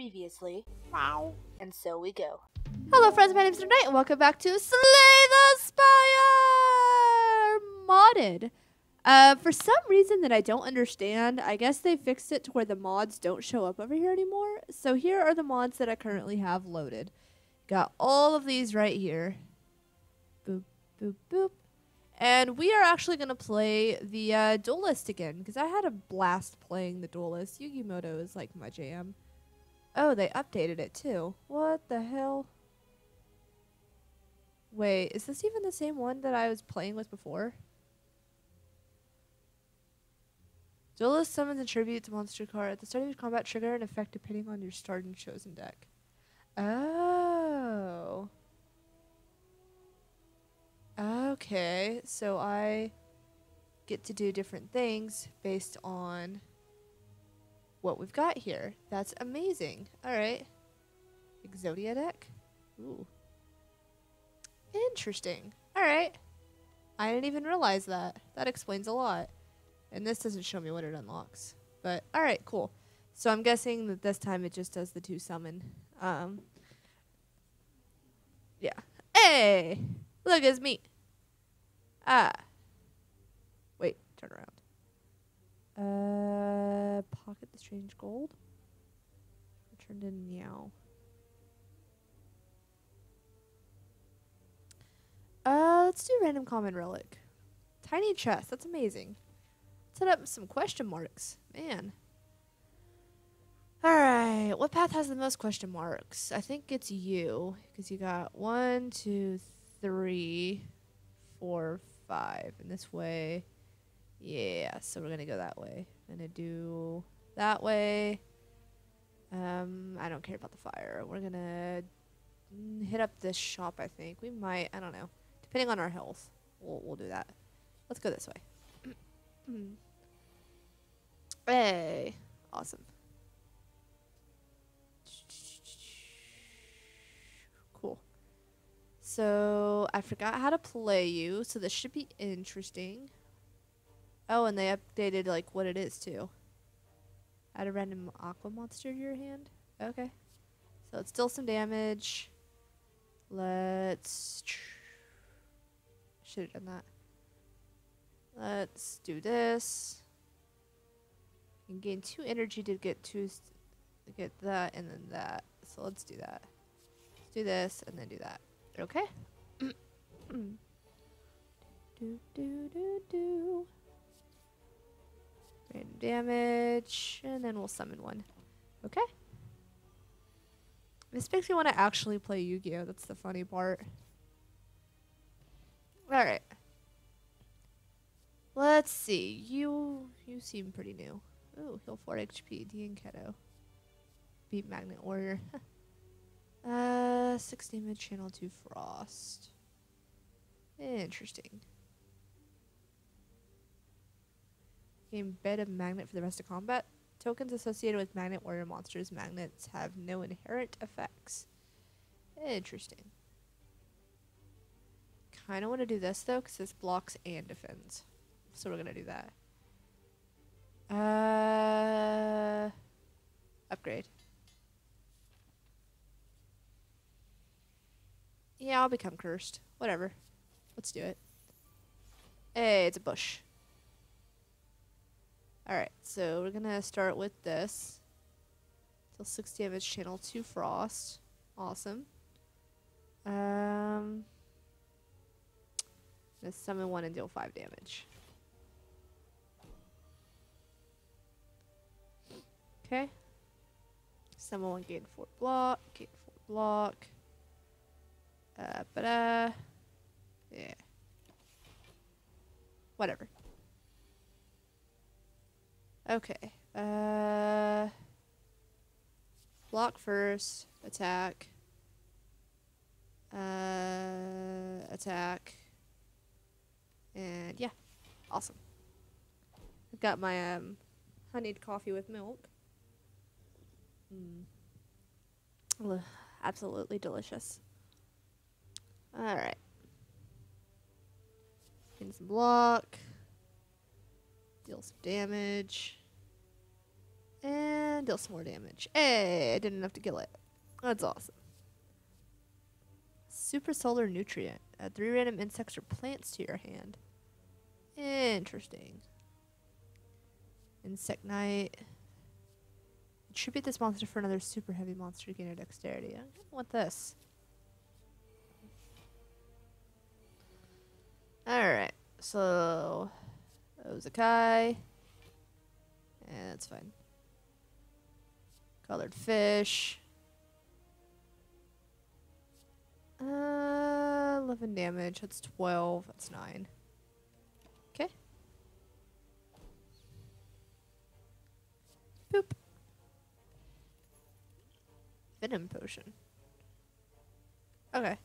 Previously. Wow. And so we go. Hello, friends. My name is Renee, and welcome back to Slay the Spire modded. Uh, for some reason that I don't understand, I guess they fixed it to where the mods don't show up over here anymore. So here are the mods that I currently have loaded. Got all of these right here. Boop, boop, boop. And we are actually going to play the uh, Duelist again, because I had a blast playing the Duelist. Yugimoto is like my jam. Oh, they updated it too. What the hell? Wait, is this even the same one that I was playing with before? Duelist summons and tributes monster card. At the start of your combat, trigger an effect depending on your starting chosen deck. Oh. Okay, so I get to do different things based on what we've got here. That's amazing. All right. Exodia deck. Ooh. Interesting. All right. I didn't even realize that. That explains a lot. And this doesn't show me what it unlocks. But all right, cool. So I'm guessing that this time it just does the two summon. Um. Yeah. Hey, look, it's me. Ah. Wait, turn around. Uh, pocket the strange gold. Returned in meow. Uh, let's do random common relic. Tiny chest. That's amazing. Set up some question marks. Man. Alright, what path has the most question marks? I think it's you, because you got one, two, three, four, five. And this way, yeah, so we're going to go that way. I'm going to do that way. Um, I don't care about the fire. We're going to hit up this shop, I think. We might, I don't know. Depending on our health, we'll, we'll do that. Let's go this way. hey, awesome. Cool. So, I forgot how to play you, so this should be interesting. Oh, and they updated, like, what it is, too. Add a random aqua monster to your hand. Okay. So, let's some damage. Let's... Should have done that. Let's do this. Can gain two energy to get two... Get that and then that. So, let's do that. Let's do this and then do that. Okay? do, do, do, do. Random damage, and then we'll summon one. Okay? This makes me want to actually play Yu-Gi-Oh! That's the funny part. Alright. Let's see. You you seem pretty new. Ooh, heal 4 HP. Dian Keto. Beta Magnet Warrior. uh, 6 damage, channel 2 Frost. Interesting. Gain bed of magnet for the rest of combat. Tokens associated with magnet warrior monsters magnets have no inherent effects. Interesting. Kind of want to do this though, because this blocks and defends. So we're going to do that. Uh, upgrade. Yeah, I'll become cursed. Whatever. Let's do it. Hey, it's a bush. Alright, so we're gonna start with this. Deal 6 damage, channel 2 frost. Awesome. Um, gonna summon one and deal 5 damage. Okay. Summon one, gain 4 block, gain 4 block. Uh, but uh, yeah. Whatever. Okay. Uh, block first. Attack. Uh, attack. And yeah, awesome. I've got my um, honeyed coffee with milk. Mm. Absolutely delicious. Alright. Gain some block. Deal some damage. And deal some more damage. Hey, I didn't enough to kill it. That's awesome. Super Solar Nutrient. Add three random insects or plants to your hand. Interesting. Insect Knight. Attribute this monster for another super heavy monster to gain a dexterity. I want this. Alright, so Ozakai. Yeah, that's fine. Colored fish. Uh, 11 damage. That's 12. That's 9. Okay. Boop. Venom potion. Okay.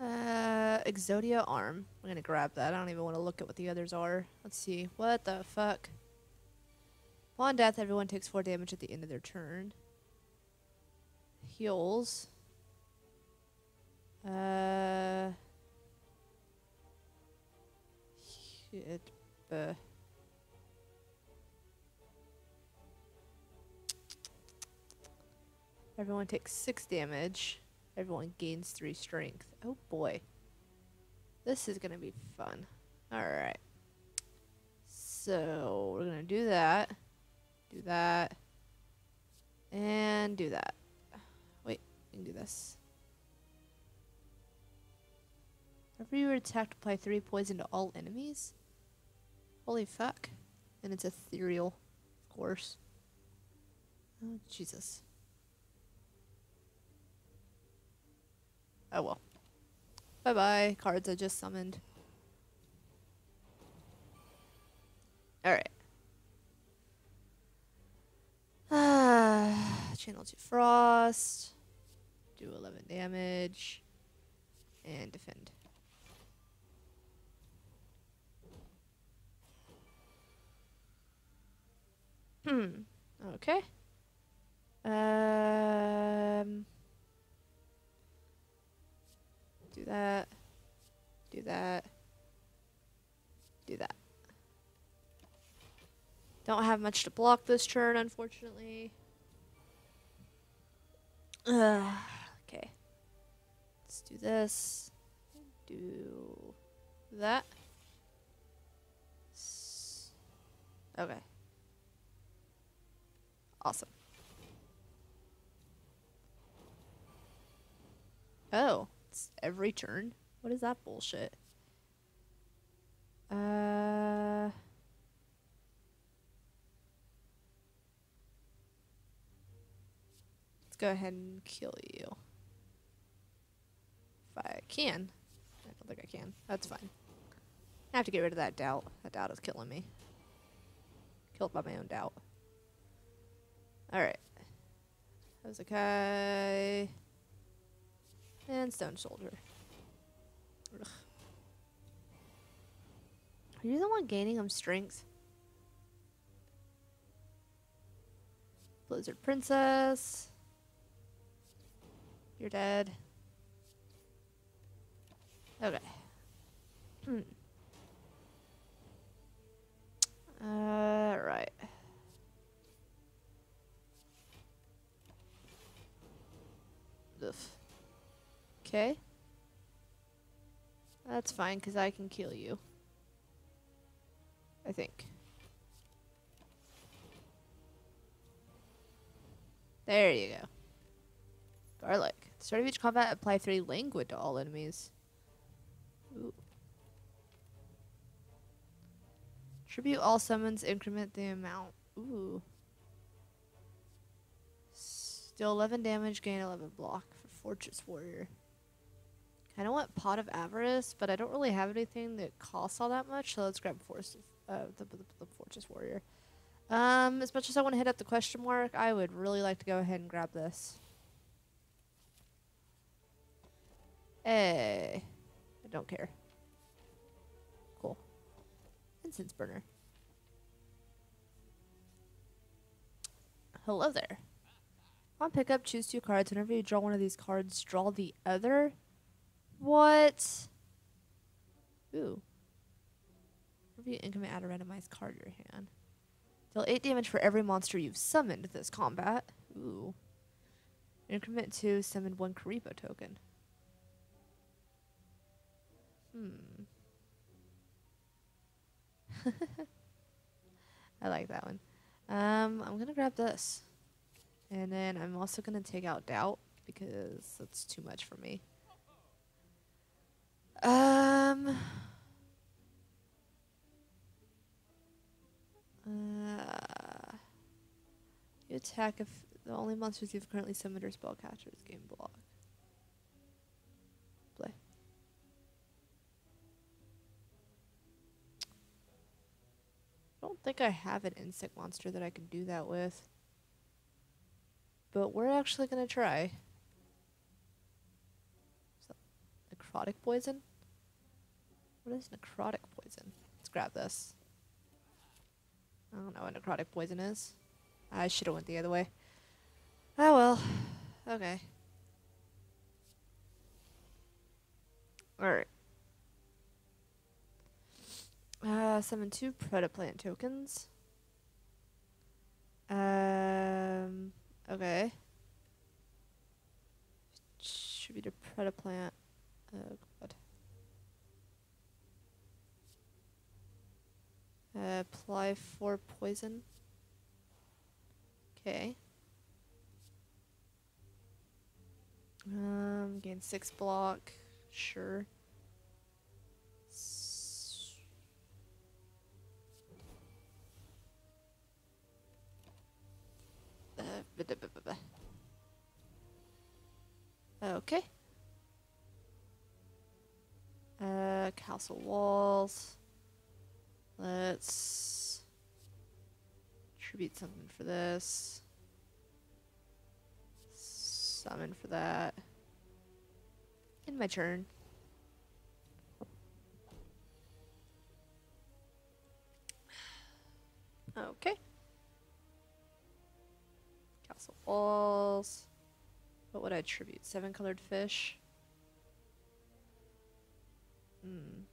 Uh, Exodia arm. I'm gonna grab that. I don't even want to look at what the others are. Let's see. What the fuck? Upon death, everyone takes 4 damage at the end of their turn. Heals. Uh. Shit. Uh. Everyone takes 6 damage. Everyone gains 3 strength. Oh boy. This is gonna be fun. Alright. So, we're gonna do that. Do that. And do that. Wait, we can do this. Whenever you are attacked, apply 3 poison to all enemies? Holy fuck. And it's ethereal, of course. Oh, Jesus. Oh well. Bye bye, cards I just summoned. Alright. Ah, channel to frost. Do 11 damage. And defend. Hmm. Okay. Um. Do that. Do that. Do that. Don't have much to block this turn, unfortunately. Okay. Let's do this. Do that. Okay. Awesome. Oh, it's every turn. What is that bullshit? Uh. Let's go ahead and kill you. If I can. I don't think I can. That's fine. I have to get rid of that doubt. That doubt is killing me. Killed by my own doubt. Alright. Hozakai. And Stone Soldier. Ugh. Are you the one gaining him strength? Blizzard Princess. You're dead. Okay. Hmm. Uh, right. Okay. That's fine, because I can kill you. I think. There you go. Garlic. At the start of each combat, apply three languid to all enemies. Ooh. Tribute all summons, increment the amount. Ooh. Still 11 damage, gain 11 block for Fortress Warrior. Kind of want Pot of Avarice, but I don't really have anything that costs all that much, so let's grab Force, uh, the, the, the Fortress Warrior. Um, as much as I want to hit up the question mark, I would really like to go ahead and grab this. Hey. I don't care. Cool. Incense burner. Hello there. On pickup, choose two cards. Whenever you draw one of these cards, draw the other. What? Ooh. Whenever you increment, add a randomized card to your hand. Deal 8 damage for every monster you've summoned this combat. Ooh. Increment 2, summon 1 Kuriboh token. Hmm. I like that one. Um, I'm gonna grab this. And then I'm also gonna take out Doubt because that's too much for me. Um. Uh, you attack if the only monsters you've currently summoned are spellcasters. Game block. Play. I don't think I have an insect monster that I can do that with. But we're actually gonna try. Is that necrotic poison? What is necrotic poison? Let's grab this. I don't know what necrotic poison is. I should have went the other way. Oh well. Okay. Alright. Uh, summon two Predaplant tokens. Um, okay. Should be the Predaplant. Oh god. Uh, apply four poison. Okay. Um, gain six block. Sure. Okay. Uh, castle walls. Let's tribute something for this. Summon for that. In my turn. Okay. Walls. What would I tribute? Seven colored fish. Hmm.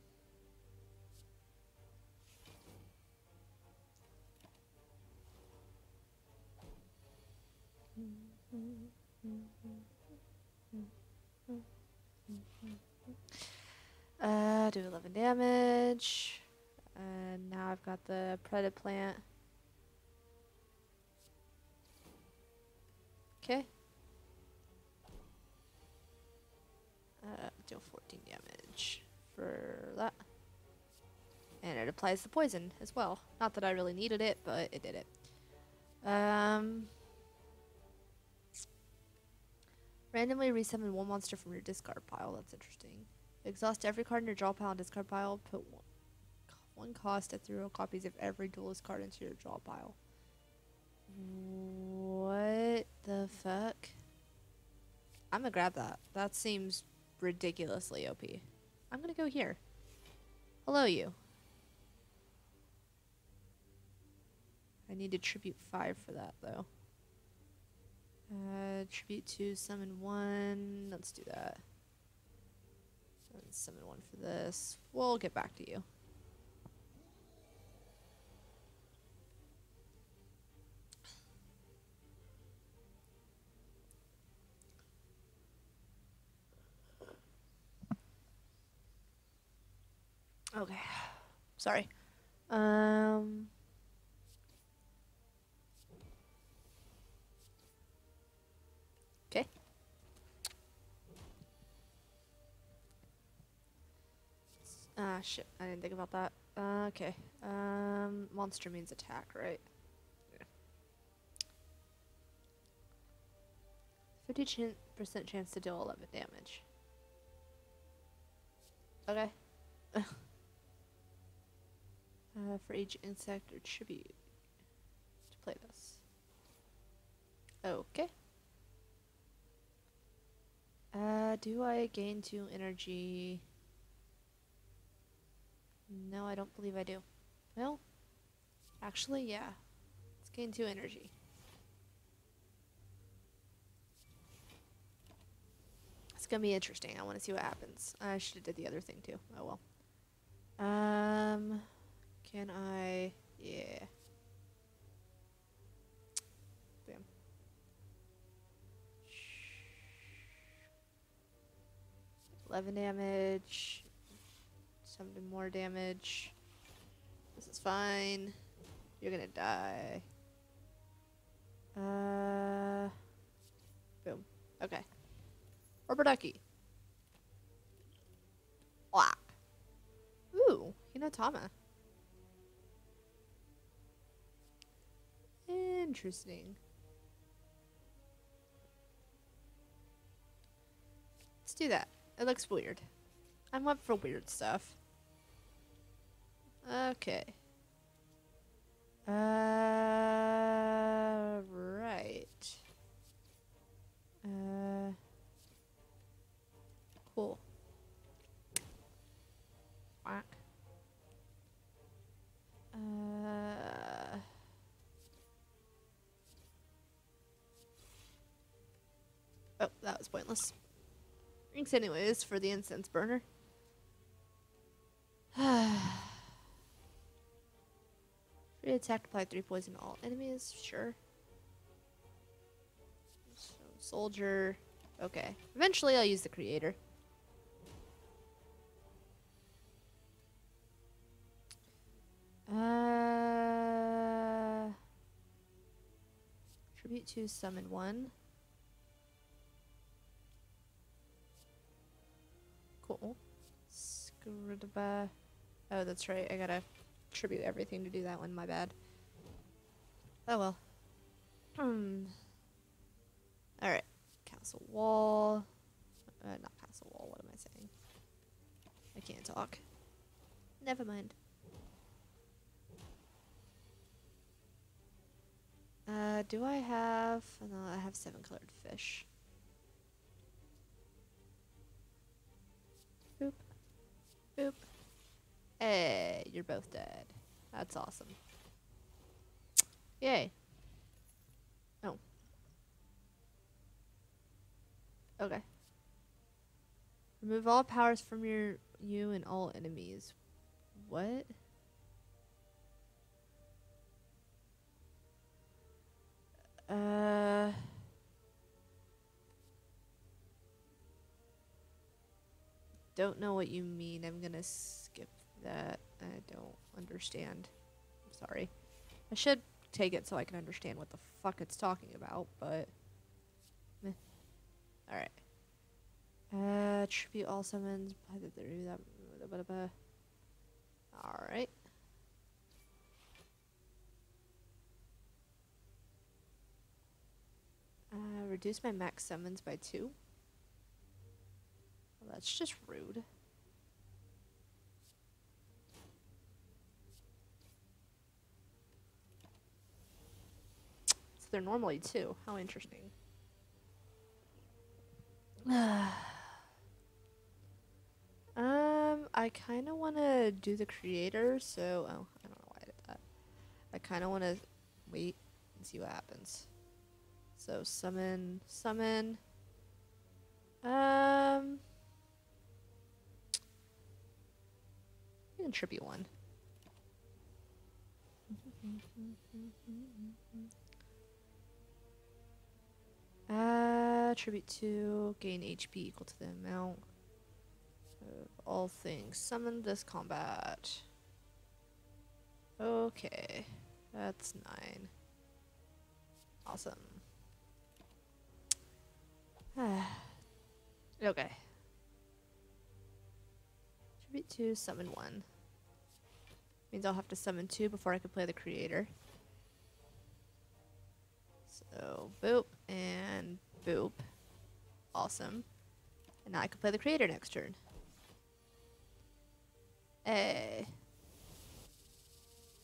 Uh, do 11 damage. And now I've got the Predaplant. Okay. Uh, deal 14 damage for that. And it applies the poison as well. Not that I really needed it, but it did it. Um, randomly resummon one monster from your discard pile. That's interesting. Exhaust every card in your draw pile and discard pile. Put one, one cost at zero copies of every duelist card into your draw pile. The fuck? I'm gonna grab that. That seems ridiculously OP. I'm gonna go here. Hello, you. I need to tribute five for that, though. Uh, tribute two, summon one. Let's do that. Summon one for this. We'll get back to you. Okay. Sorry. Um. Okay. Ah, shit. I didn't think about that. Uh, okay. Um, monster means attack, right? Yeah. 50 percent chance to deal 11 damage. Okay. uh, for each insect or tribute to play this. Okay. Uh, do I gain two energy? No, I don't believe I do. Well, actually, yeah. Let's gain two energy. It's gonna be interesting. I want to see what happens. I should have did the other thing too. Oh well. Um, can I? Yeah. Bam. Eleven damage. Something more damage. This is fine. You're gonna die. Uh. Boom. Okay. Rubber ducky. Wah. Ooh, Hinotama. Interesting. Let's do that. It looks weird. I'm up for weird stuff. Okay. Uh, right. Uh, cool. Whack. Uh. Oh, that was pointless. Thanks anyways for the incense burner. Free attack apply three poison all enemies, sure. So, soldier. Okay. Eventually I'll use the creator. Uh Tribute to summon one. Cool. Scribba. Oh, that's right. I gotta tribute everything to do that one. My bad. Oh well. Hmm. Alright. Castle wall. Uh, not castle wall. What am I saying? I can't talk. Never mind. Uh, do I have... No, I have seven colored fish. Boop. Hey, you're both dead. That's awesome. Yay. Oh. Okay. Remove all powers from your you and all enemies. What? Uh Don't know what you mean. I'm gonna skip that. I don't understand. I'm sorry. I should take it so I can understand what the fuck it's talking about, but meh. Alright. Uh tribute all summons Alright. Uh, reduce my max summons by two. Well, that's just rude. So they're normally two. How interesting. um, I kind of want to do the creator, so... Oh, I don't know why I did that. I kind of want to wait and see what happens. So summon, summon. Um... can tribute one. Uh, tribute two, gain HP equal to the amount of all things. Summon this combat. Okay, that's nine. Awesome. okay. Tribute two, summon one. Means I'll have to summon two before I can play the creator. So, boop, and boop. Awesome. And now I can play the creator next turn. Hey.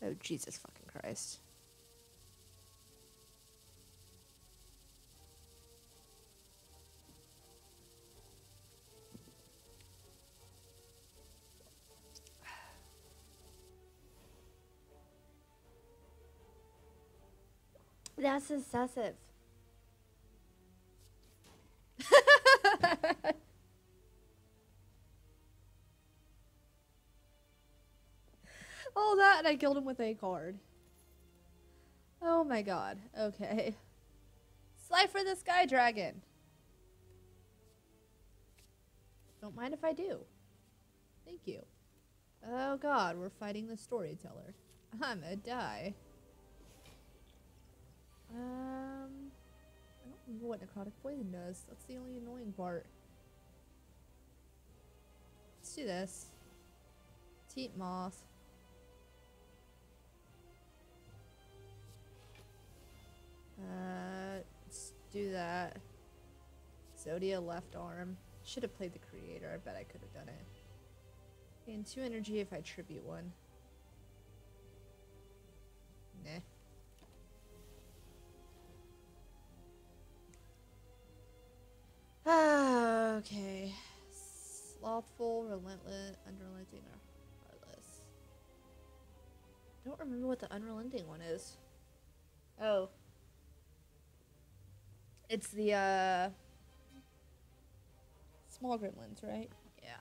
Oh, Jesus fucking Christ. That's excessive. oh, that, and I killed him with a card. Oh my god. Okay. Slifer the Sky Dragon. Don't mind if I do. Thank you. Oh god, we're fighting the storyteller. I'm gonna die. Um, I don't remember what necrotic poison does. That's the only annoying part. Let's do this. Teat moth. Uh, let's do that. Zodia left arm. Should have played the creator. I bet I could have done it. Gain two energy if I tribute one. Nah. Okay. Slothful, relentless, unrelenting, or heartless. I don't remember what the unrelenting one is. Oh. It's the, uh... Small gremlins, right? Yeah.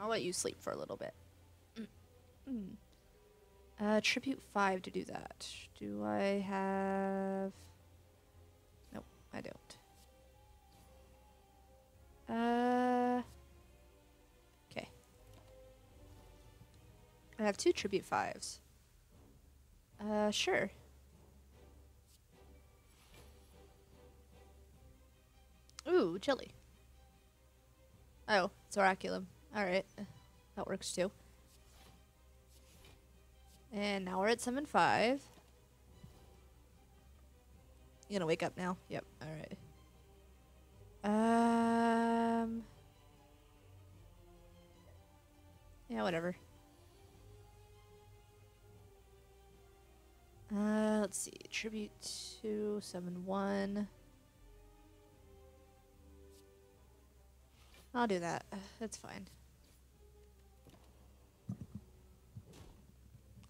I'll let you sleep for a little bit. Mm. Uh, tribute 5 to do that. Do I have... I don't. Uh... Okay. I have two tribute 5s. Uh, sure. Ooh, chili. Oh, it's Oraculum. Alright. That works too. And now we're at summon 5. You gonna wake up now? Yep, alright. Um... Yeah, whatever. Uh, let's see. Tribute to summon 1. I'll do that. That's fine.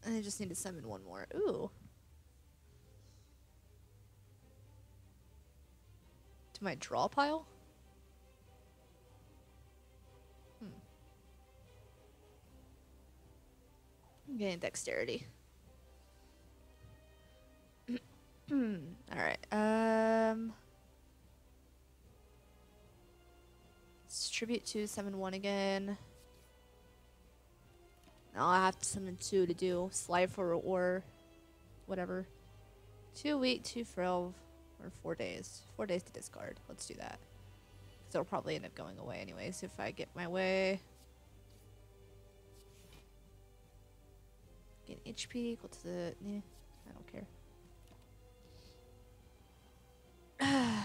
I just need to summon one more. Ooh. My draw pile? Hmm. I'm getting dexterity. Alright. Um. Let's tribute to summon one again. Now I have to summon two to do Slifer or whatever. Two week, two frail, or four days. Four days to discard. Let's do that. Because it'll probably end up going away anyways if I get my way. Get HP equal to the. Nah, I don't care.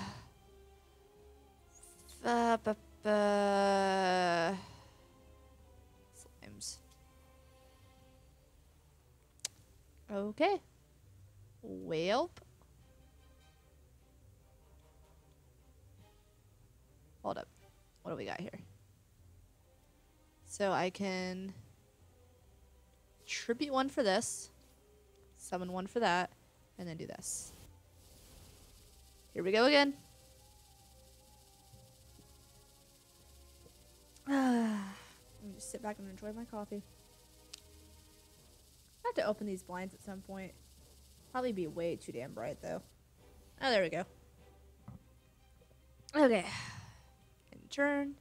uh, Slimes. Okay. Well. Hold up. What do we got here? So I can tribute one for this, summon one for that, and then do this. Here we go again. Let me just sit back and enjoy my coffee. I have to open these blinds at some point. Probably be way too damn bright though. Oh, there we go. Okay. Turn.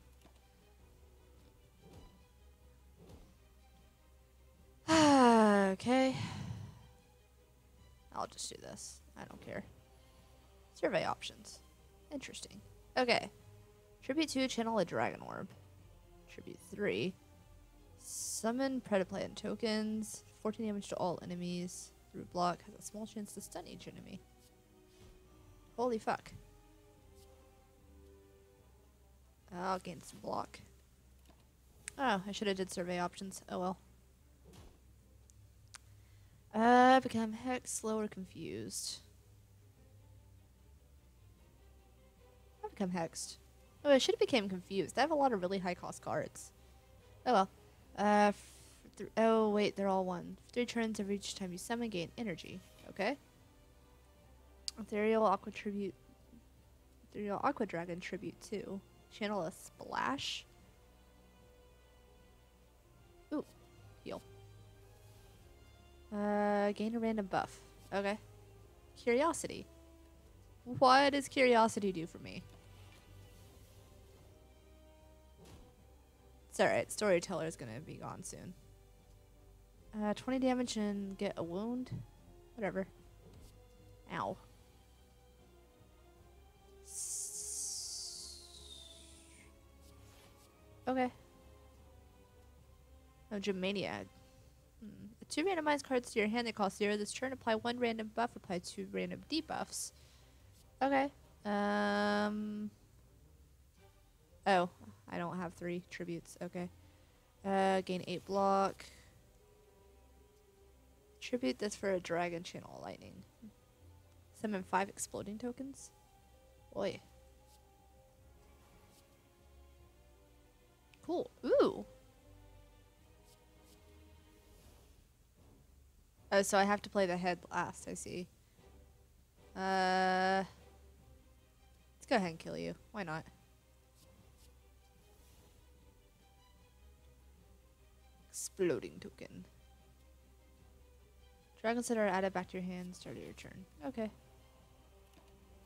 okay. I'll just do this. I don't care. Survey options. Interesting. Okay. Tribute 2, channel a dragon orb. Tribute 3. Summon Predaplant tokens. 14 damage to all enemies. Through block has a small chance to stun each enemy. Holy fuck. I'll gain some block. Oh, I should have did survey options. Oh well. Uh, become hex, slow, or confused. I become hexed. Oh, I should have became confused. I have a lot of really high cost cards. Oh well. Uh, oh wait, they're all one. Three turns of each time you summon, gain energy. Okay. Ethereal Aqua Tribute. Ethereal Aqua Dragon Tribute 2. Channel a splash. Ooh, heal. Uh, gain a random buff. Okay. Curiosity. What does curiosity do for me? It's alright. Storyteller is gonna be gone soon. Uh, 20 damage and get a wound. Whatever. Ow. Okay. Oh, Germania. Hmm. Two randomized cards to your hand that cost zero. This turn, apply one random buff, apply two random debuffs. Okay. Um. Oh, I don't have three tributes. Okay. Uh, gain eight block. Tribute this for a dragon channel lightning. Summon five exploding tokens. Boy. Cool. Ooh. Oh, so I have to play the head last. I see. Uh. Let's go ahead and kill you. Why not? Exploding token. Dragons that are added back to your hand start your turn. Okay.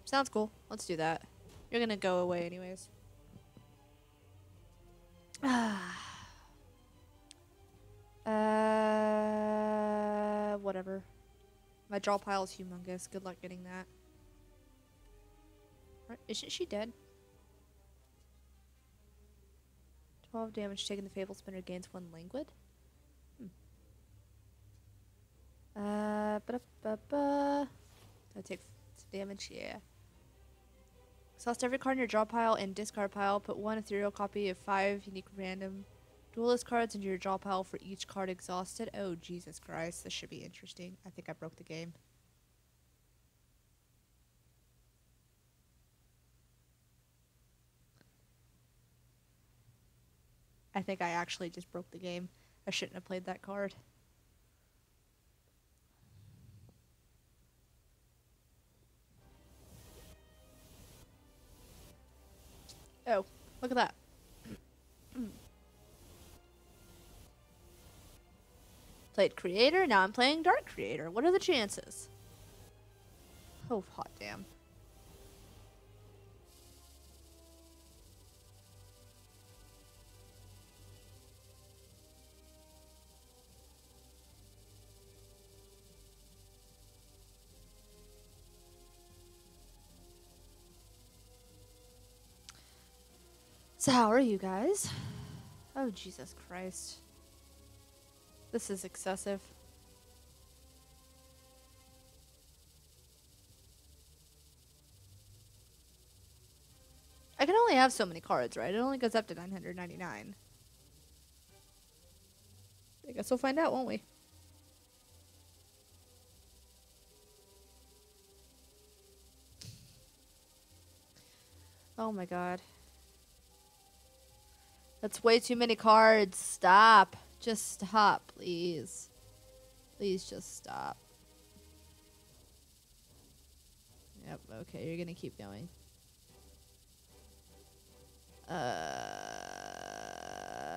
Sounds cool. Let's do that. You're gonna go away anyways. uh, whatever. My draw pile is humongous. Good luck getting that. Isn't she dead? 12 damage taken. The Fable Spinner gains one languid. Uh, ba-da-ba-ba. I take damage, yeah. Exhaust every card in your draw pile and discard pile. Put one ethereal copy of five unique random duelist cards into your draw pile for each card exhausted. Oh, Jesus Christ. This should be interesting. I think I broke the game. I think I actually just broke the game. I shouldn't have played that card. Oh, look at that. Hmm. Played Creator, now I'm playing Dark Creator. What are the chances? Oh, hot damn. So, how are you guys? Oh, Jesus Christ. This is excessive. I can only have so many cards, right? It only goes up to 999. I guess we'll find out, won't we? Oh my god. That's way too many cards. Stop. Just stop, please. Please just stop. Yep, okay, you're gonna keep going. Uh,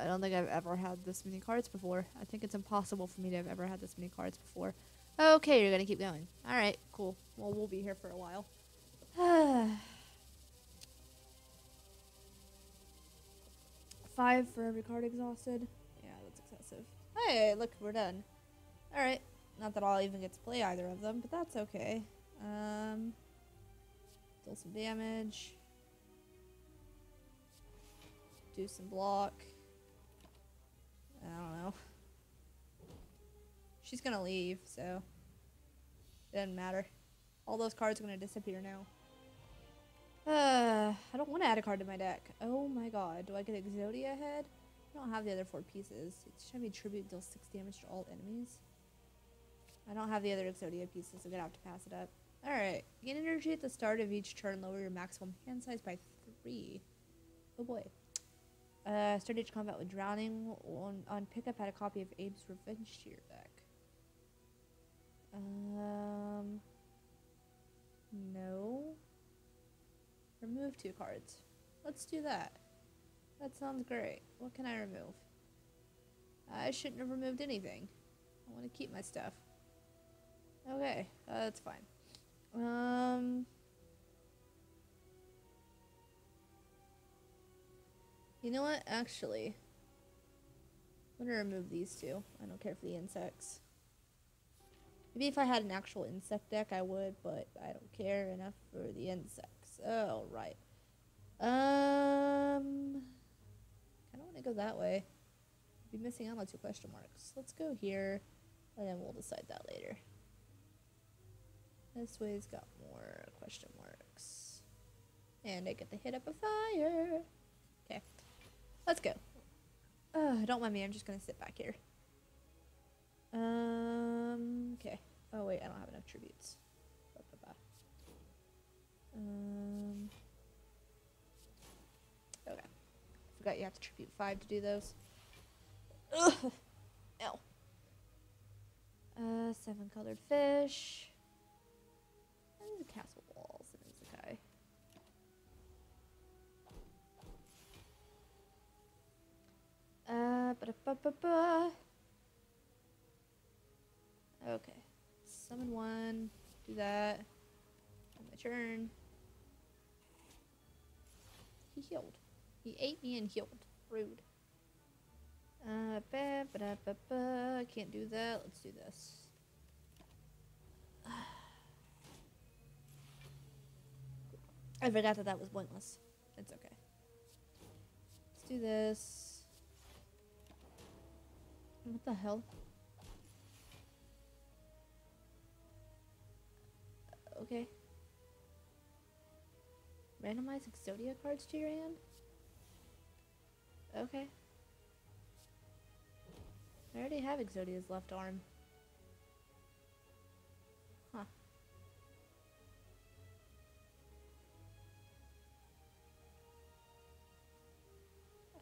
I don't think I've ever had this many cards before. I think it's impossible for me to have ever had this many cards before. Okay, you're gonna keep going. Alright, cool. Well, we'll be here for a while. Five for every card exhausted. Yeah, that's excessive. Hey, look, we're done. Alright. Not that I'll even get to play either of them, but that's okay. Um, deal some damage. Do some block. I don't know. She's gonna leave, so it doesn't matter. All those cards are gonna disappear now. Uh, I don't want to add a card to my deck. Oh my god, do I get Exodia ahead? I don't have the other four pieces. It's showing me tribute deals six damage to all enemies. I don't have the other Exodia pieces, so I'm gonna have to pass it up. Alright, gain energy at the start of each turn, lower your maximum hand size by three. Oh boy. Uh, start each combat with drowning. On, on pickup, add a copy of Abe's Revenge to your deck. Um, no. Remove two cards. Let's do that. That sounds great. What can I remove? I shouldn't have removed anything. I want to keep my stuff. Okay, uh, that's fine. Um, you know what? Actually, I'm gonna remove these two. I don't care for the insects. Maybe if I had an actual insect deck, I would, but I don't care enough for the Oh, right. Um, I don't want to go that way. I'd be missing out on two question marks. Let's go here, and then we'll decide that later. This way's got more question marks. And I get to hit up a fire. Okay, let's go. Uh, don't mind me, I'm just gonna sit back here. Um, okay. Oh, wait, I don't have enough tributes. Um, okay. Forgot you have to tribute five to do those. Ugh. Ow. Uh, seven colored fish. And a castle walls a guy. Uh, ba ba ba ba. Okay. Summon one. Do that. On my turn. He healed. He ate me and healed. Rude. Uh, ba, ba, ba, ba. Can't do that. Let's do this. I forgot that that was pointless. It's okay. Let's do this. What the hell? Okay. Randomize Exodia cards to your hand? Okay. I already have Exodia's left arm. Huh.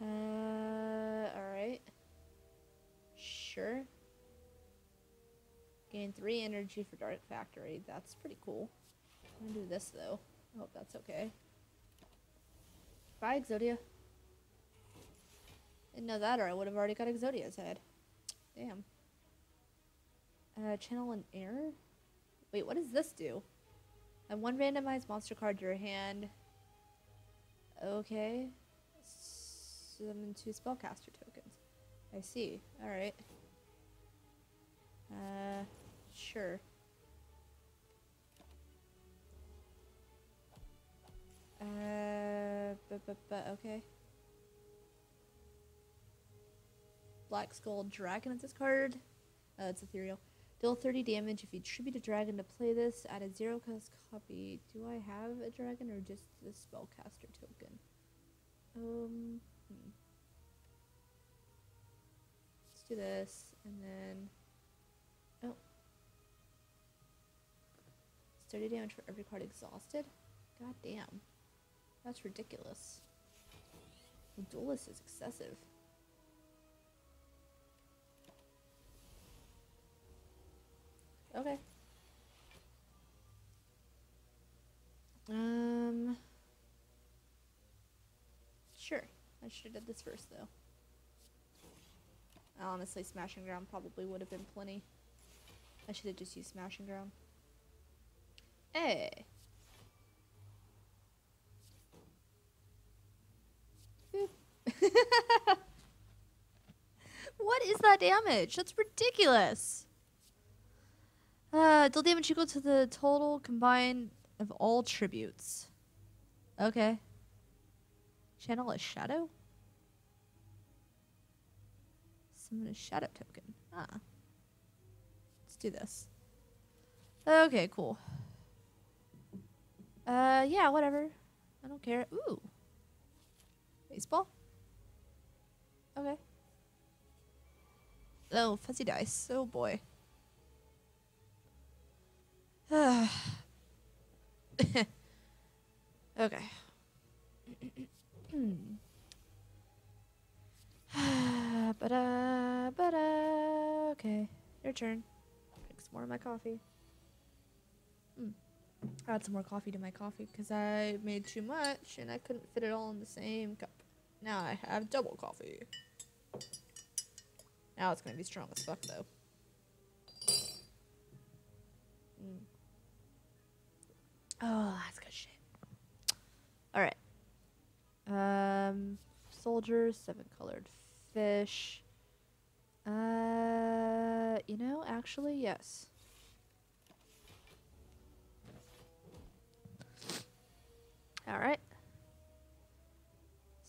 Uh, alright. Sure. Gain three energy for Dark Factory. That's pretty cool. I'm gonna do this though. I hope that's okay. Bye, Exodia. Didn't know that, or I would have already got Exodia's head. Damn. Uh, channel an error? Wait, what does this do? Add one randomized monster card to your hand. Okay. Summon two spellcaster tokens. I see. Alright. Uh, sure. Uh, but, but, but, okay. Black Skull Dragon at this card. Uh, it's ethereal. Deal 30 damage if you tribute a dragon to play this. Add a zero cost copy. Do I have a dragon or just the spellcaster token? Um, hmm. Let's do this and then. Oh. It's 30 damage for every card exhausted? God damn. That's ridiculous. The duelist is excessive. Okay. Um. Sure. I should have did this first, though. Honestly, Smashing Ground probably would have been plenty. I should have just used Smashing Ground. Hey. Boop. what is that damage? That's ridiculous. Uh, deal damage equal to the total combined of all tributes. Okay. Channel a shadow? Summon a shadow token. Ah. Let's do this. Okay, cool. Uh, yeah, whatever. I don't care. Ooh. Baseball? Okay. Oh, fuzzy dice. Oh boy. okay. but uh, but uh, okay. Your turn. Drink some more of my coffee. Mm. Add some more coffee to my coffee because I made too much and I couldn't fit it all in the same cup. Now I have double coffee. Now it's gonna be strong as fuck though. Mm. Oh, that's good shit. All right. Um, soldiers, seven colored fish. Uh, you know, actually, yes. All right.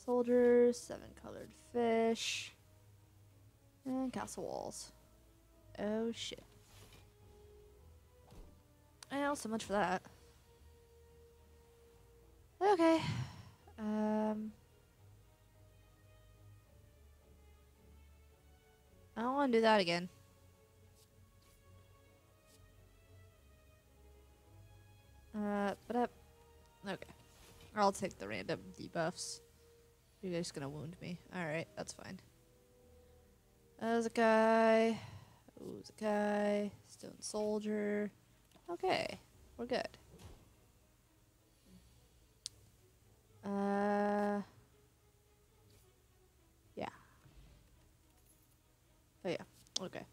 Soldiers, seven colored fish, and castle walls. Oh shit. Well, so much for that. Okay. Um. I don't want to do that again. Uh, but up. Okay. Or I'll take the random debuffs. You're just gonna wound me. Alright, that's fine. There's a guy. There's a guy. Stone soldier. Okay, we're good. Uh. Yeah. Oh yeah. Okay.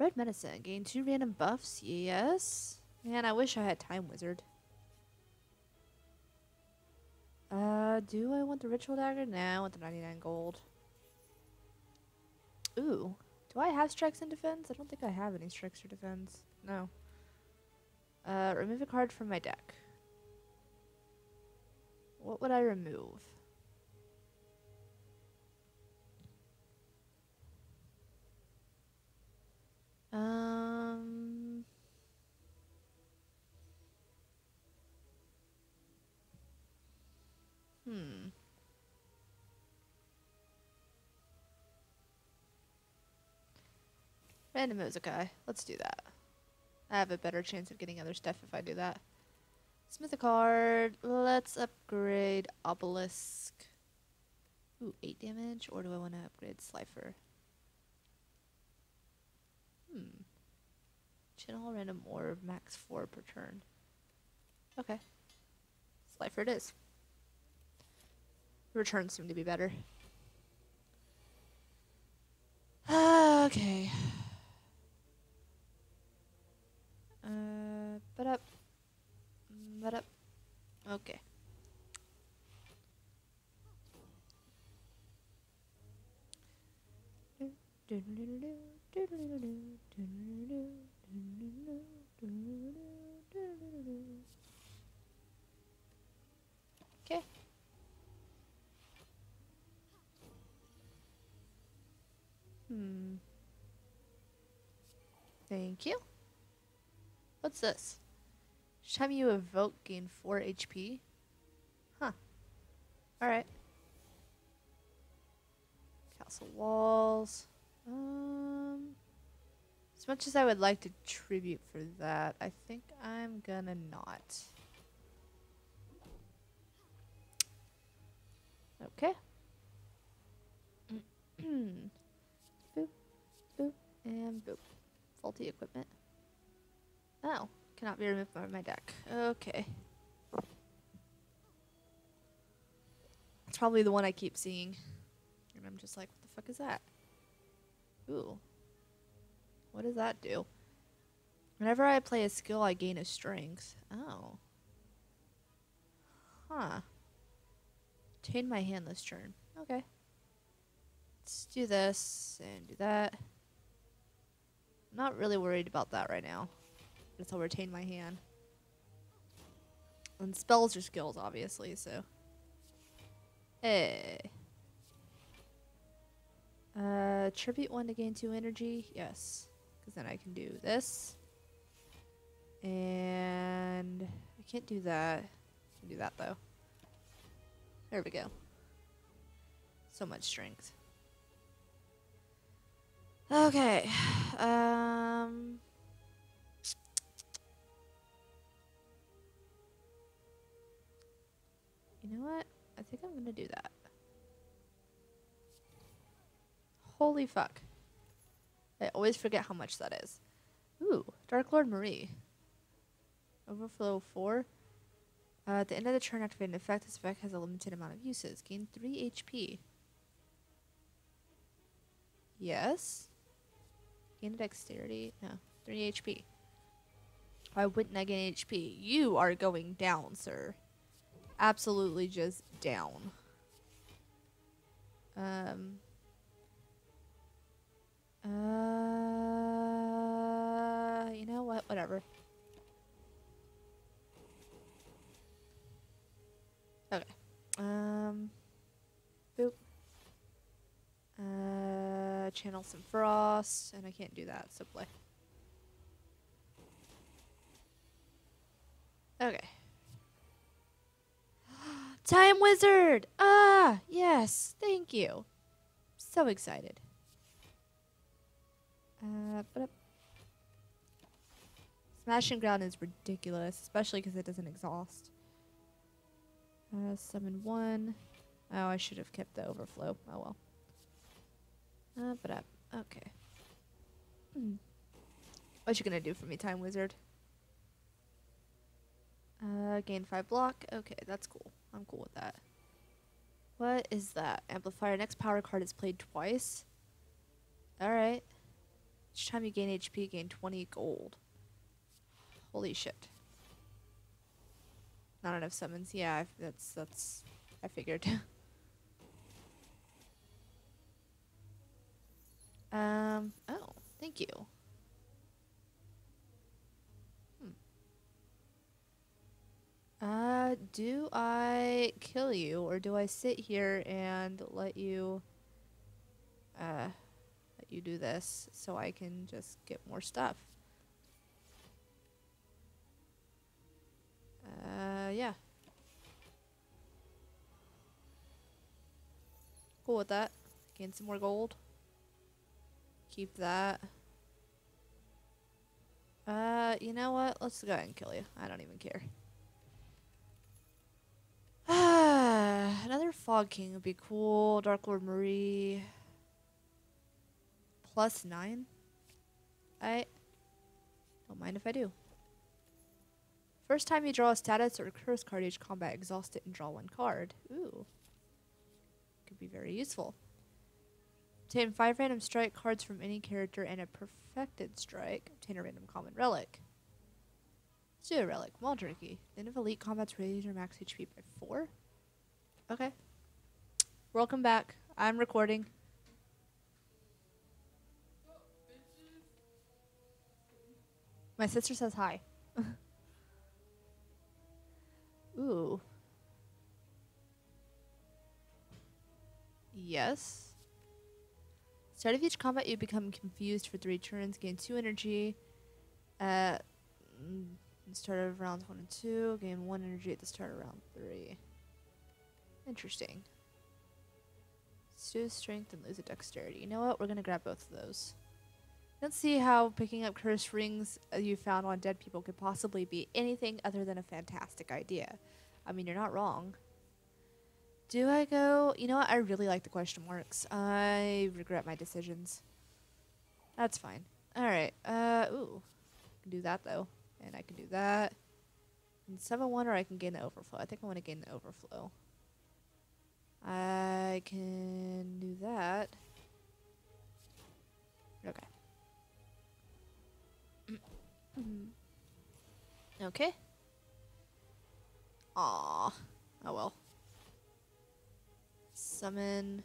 Red medicine. Gain two random buffs. Yes. Man, I wish I had time wizard. Uh, do I want the ritual dagger? Nah, want the 99 gold. Ooh. Do I have strikes and defense? I don't think I have any strikes or defense. No. Uh, remove a card from my deck. What would I remove? Um. Hmm. Random Mozakai. Let's do that. I have a better chance of getting other stuff if I do that. Smith a card. Let's upgrade Obelisk. Ooh, 8 damage? Or do I want to upgrade Slifer? Hmm. Channel random orb, max 4 per turn. Okay. Slifer it is. Returns seem to be better. okay. Uh, but up. But up. Okay. Okay. Hmm. Thank you. What's this? Each time you evoke, gain 4 HP. Huh. Alright. Castle walls. Um, as much as I would like to tribute for that, I think I'm gonna not. Okay. and boop. Faulty equipment. Oh, cannot be removed from my deck. Okay. It's probably the one I keep seeing. And I'm just like, what the fuck is that? Ooh. What does that do? Whenever I play a skill, I gain a strength. Oh. Huh. Chain my hand this turn. Okay. Let's do this and do that. I'm not really worried about that right now. Guess I'll retain my hand. And spells are skills, obviously, so. Hey. Uh, tribute one to gain two energy. Yes. Because then I can do this. And I can't do that. I can do that though. There we go. So much strength. Okay. Um. You know what? I think I'm gonna do that. Holy fuck. I always forget how much that is. Ooh, Dark Lord Marie. Overflow 4. Uh, at the end of the turn, activate an effect. This effect has a limited amount of uses. Gain 3 HP. Yes. Gain dexterity. No. 3 HP. Why wouldn't I gain HP? You are going down, sir. Absolutely just down. Um. Uh, you know what? Whatever. Okay. Um. Boop. Uh, channel some frost, and I can't do that, so play. Okay. Time Wizard! Ah, yes, thank you. So excited. Uh, but Smashing Ground is ridiculous, especially because it doesn't exhaust. Uh, summon one. Oh, I should have kept the overflow. Oh well. Uh, but up. Okay. Hmm. What you gonna do for me, Time Wizard? Uh, gain five block. Okay, that's cool. I'm cool with that. What is that? Amplifier. Next power card is played twice. Alright. Each time you gain HP, gain 20 gold. Holy shit. Not enough summons. Yeah, that's, that's, I figured. um, oh, thank you. Uh, do I kill you or do I sit here and let you uh let you do this so I can just get more stuff? Uh, yeah. Cool with that. Gain some more gold. Keep that. Uh, you know what? Let's go ahead and kill you. I don't even care. Ah, Another Fog King would be cool. Dark Lord Marie. Plus nine. I don't mind if I do. First time you draw a status or curse card each combat, exhaust it and draw one card. Ooh. Could be very useful. Obtain five random strike cards from any character and a perfected strike. Obtain a random common relic. Let's do a relic. Maldraki. End of elite combats raise your max HP by four. Okay. Welcome back. I'm recording. My sister says hi. Ooh. Yes. Start of each combat, you become confused for three turns, gain two energy. At mm, start of rounds one and two, gain one energy at the start of round three. Interesting. Stew strength and lose a dexterity. You know what? We're gonna grab both of those. Let's see how picking up cursed rings uh, you found on dead people could possibly be anything other than a fantastic idea. I mean, you're not wrong. Do I go? You know what? I really like the question marks. I regret my decisions. That's fine. All right. Uh, ooh, I can do that though, and I can do that. And seven one, or I can gain the overflow. I think I want to gain the overflow. I can do that. Okay. okay. Aw. Oh well. Summon.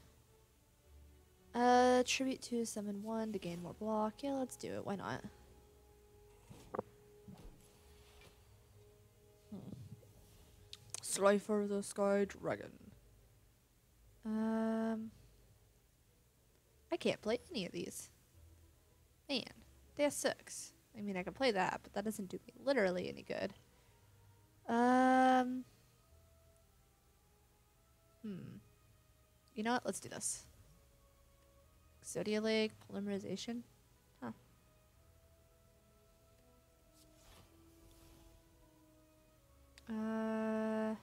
Uh, tribute to summon one to gain more block. Yeah, let's do it. Why not? Hmm. Slifer the Sky Dragon. Um, I can't play any of these. Man, they have six. I mean, I can play that, but that doesn't do me literally any good. Um, hmm. You know what? Let's do this. Exodia polymerization. Huh. Uh.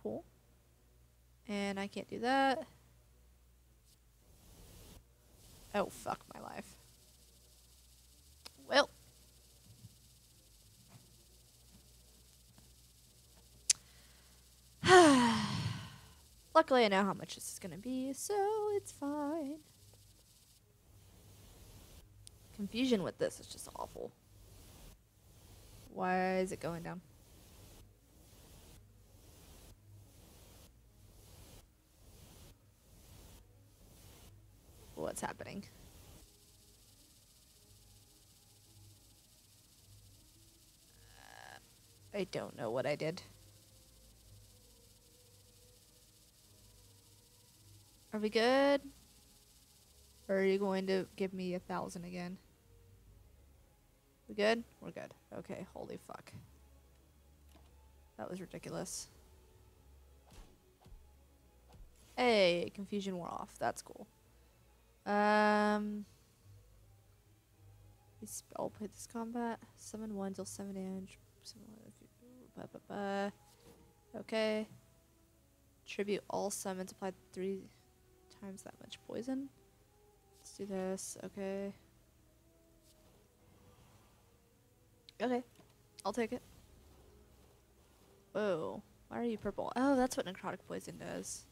Cool. And I can't do that. Oh, fuck my life. Well. Luckily, I know how much this is going to be, so it's fine. Confusion with this is just awful. Why is it going down? What's happening. Uh, I don't know what I did. Are we good? Or are you going to give me a thousand again? We good? We're good. Okay, holy fuck. That was ridiculous. Hey, confusion wore off. That's cool. Um, I'll play this combat. Summon one, deal seven damage. Okay. Tribute all summons applied three times that much poison. Let's do this. Okay. Okay. I'll take it. Whoa. Why are you purple? Oh, that's what necrotic poison does.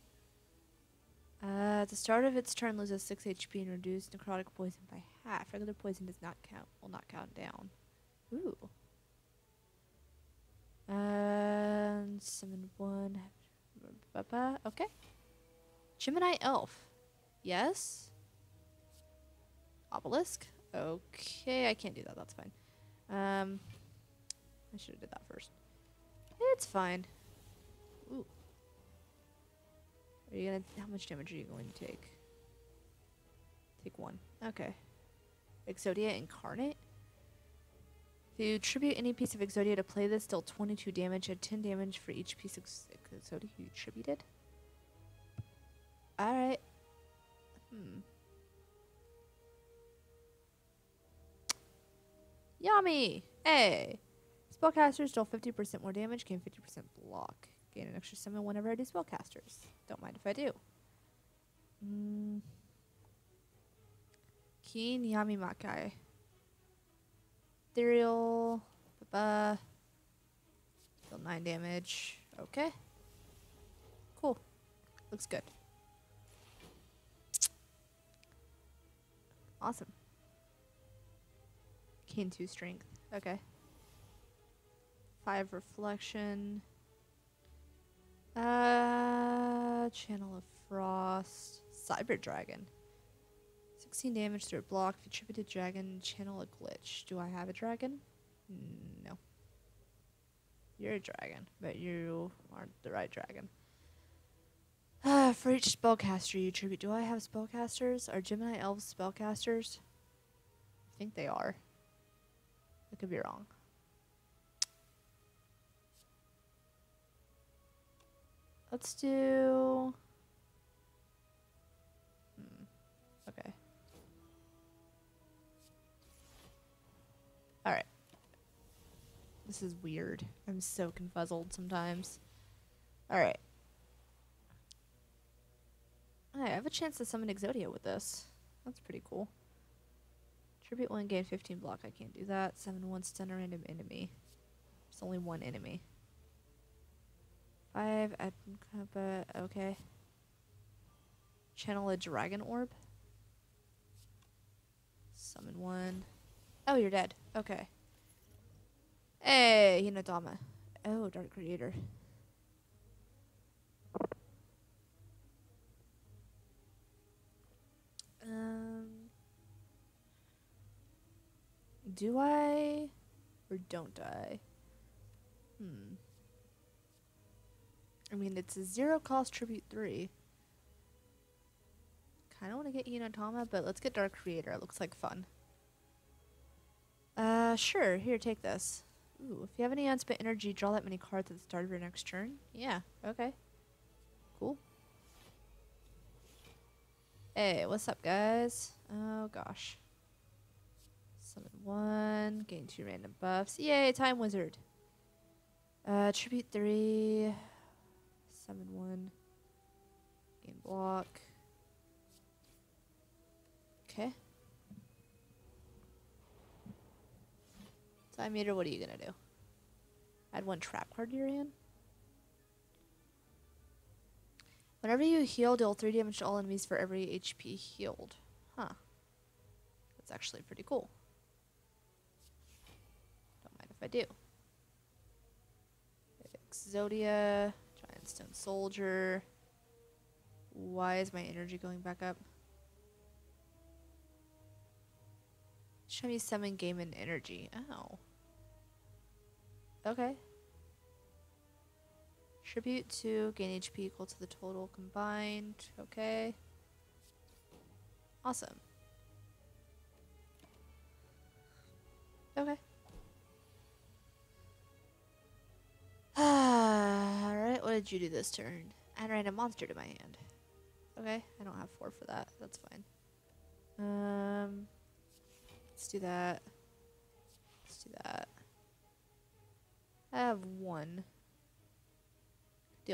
Uh, at the start of its turn, loses 6 HP and reduce necrotic poison by half. Regular poison does not count. Will not count down. Ooh. And summon one. Okay. Gemini Elf. Yes. Obelisk. Okay, I can't do that. That's fine. Um, I should have did that first. It's fine. Ooh. Are you gonna? How much damage are you going to take? Take one. Okay. Exodia Incarnate. If you tribute any piece of Exodia to play this, deal 22 damage, add 10 damage for each piece of ex- Exodia you tributed. Alright. Hmm. Yummy! Hey! Spellcasters deal 50% more damage, gain 50% block. Gain an extra summon whenever I do spellcasters. Don't mind if I do. Mm. Keen Yami Makai. Ethereal. Ba Deal 9 damage. Okay. Cool. Looks good. Awesome. Keen 2 strength. Okay. 5 reflection. Uh, Channel of Frost. Cyber Dragon. 16 damage through a block. If you attributed dragon, channel a glitch. Do I have a dragon? No. You're a dragon, but you aren't the right dragon. Uh, for each spellcaster you tribute, do I have spellcasters? Are Gemini elves spellcasters? I think they are. I could be wrong. Let's do. Hmm. Okay. Alright. This is weird. I'm so confuzzled sometimes. Alright. I have a chance to summon Exodia with this. That's pretty cool. Tribute 1, gain 15 block. I can't do that. Summon 1, stun a random enemy. There's only one enemy. 5, add Kappa. Okay. Channel a dragon orb. Summon 1. Oh, you're dead. Okay. Hey, Hinotama. Oh, Dark Creator. Um, do I or don't I? Hmm. I mean, it's a zero cost tribute three. Kind of want to get Hinotama, but let's get Dark Creator. It looks like fun. Uh, sure. Here, take this. Ooh, if you have any unspent energy, draw that many cards at the start of your next turn. Yeah, okay. Cool. Hey, what's up, guys? Oh, gosh. Summon one, gain two random buffs. Yay, Time Wizard. Uh, tribute three. Summon one. Gain block. Okay. Time meter, what are you gonna do? Add one trap card to your hand? Whenever you heal, deal 3 damage to all enemies for every HP healed. Huh. That's actually pretty cool. Don't mind if I do. Exodia, Giant Stone Soldier. Why is my energy going back up? Time you summon, gain an energy. Oh. Okay. Tribute to gain HP equal to the total combined. Okay. Awesome. Okay. Alright, what did you do this turn? I Add a monster to my hand. Okay, I don't have four for that. That's fine. Um, let's do that. Let's do that. I have one.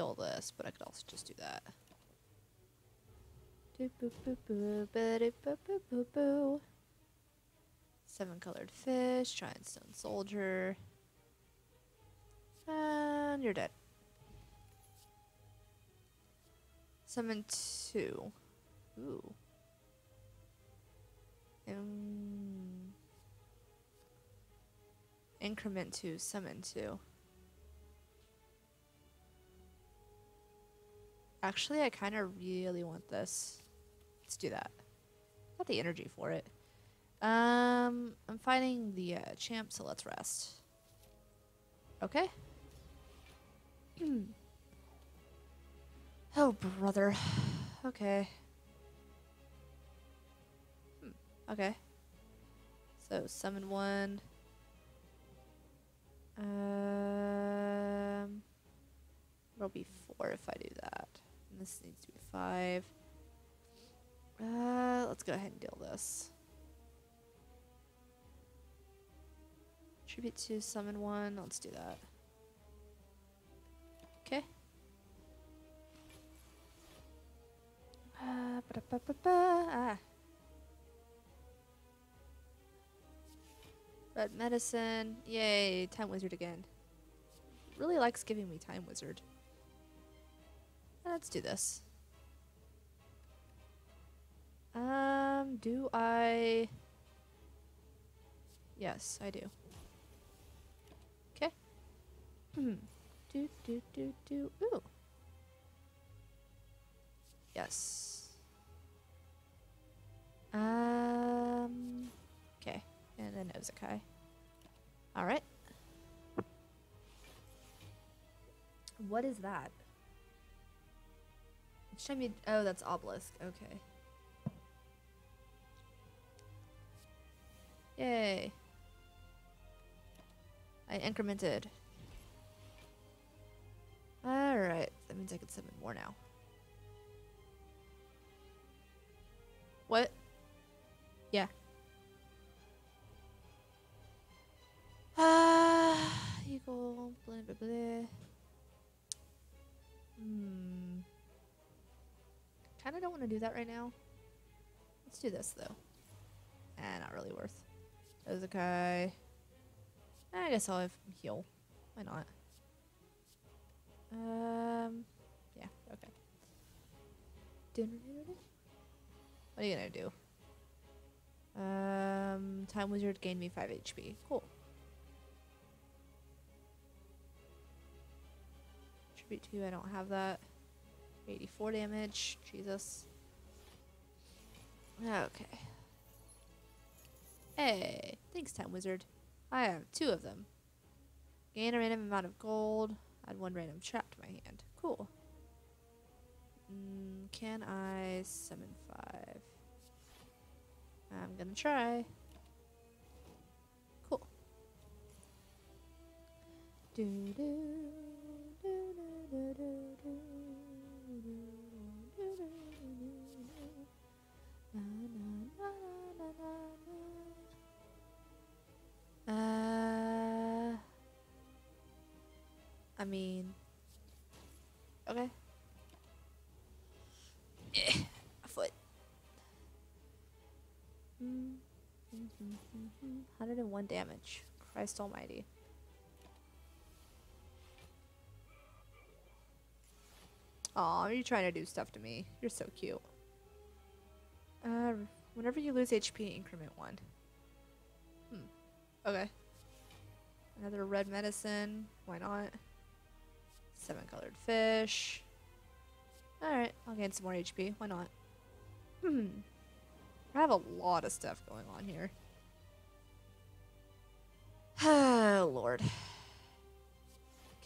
With this, but I could also just do that. Seven colored fish, giant stone soldier. And you're dead. Summon two. Ooh. Um, increment two, summon two. Actually, I kind of really want this. Let's do that. Got the energy for it. Um, I'm fighting the uh, champ, so let's rest. Okay. oh, brother. Okay. Hmm. Okay. So, summon one. Um, it'll be four if I do that. And this needs to be five. Uh, let's go ahead and deal this. Tribute to summon one. Let's do that. Okay. Uh, ba -ba -ba. Ah. Red medicine. Yay, time wizard again. Really likes giving me time wizard. Let's do this. Um, do I... Yes, I do. Okay. Hmm. Do, do, do, do. Ooh. Yes. Um, okay. And then Ozakai. Alright. What is that? Time you... Oh, that's Obelisk. Okay. Yay. I incremented. Alright, that means I can summon more now. Kinda don't want to do that right now. Let's do this though. Eh, not really worth. Ozakai. I guess I'll have heal. Why not? Um, yeah, okay. Dinner. What are you gonna do? Um, Time Wizard gained me 5 HP. Cool. Tribute 2, I don't have that. 84 damage. Jesus. Okay. Hey, thanks, Time Wizard. I have two of them. Gain a random amount of gold. Add one random trap to my hand. Cool. Mm, can I summon five? I'm gonna try. Cool. Do do do do do do do Uh, I mean, okay. A foot. Mm, mm, mm, mm, mm. 101 damage. Christ almighty. Aw, you trying to do stuff to me? You're so cute. Uh, whenever you lose HP, increment one. Hmm. Okay. Another red medicine. Why not? Seven colored fish. Alright, I'll gain some more HP. Why not? Hmm. I have a lot of stuff going on here. Oh, Lord.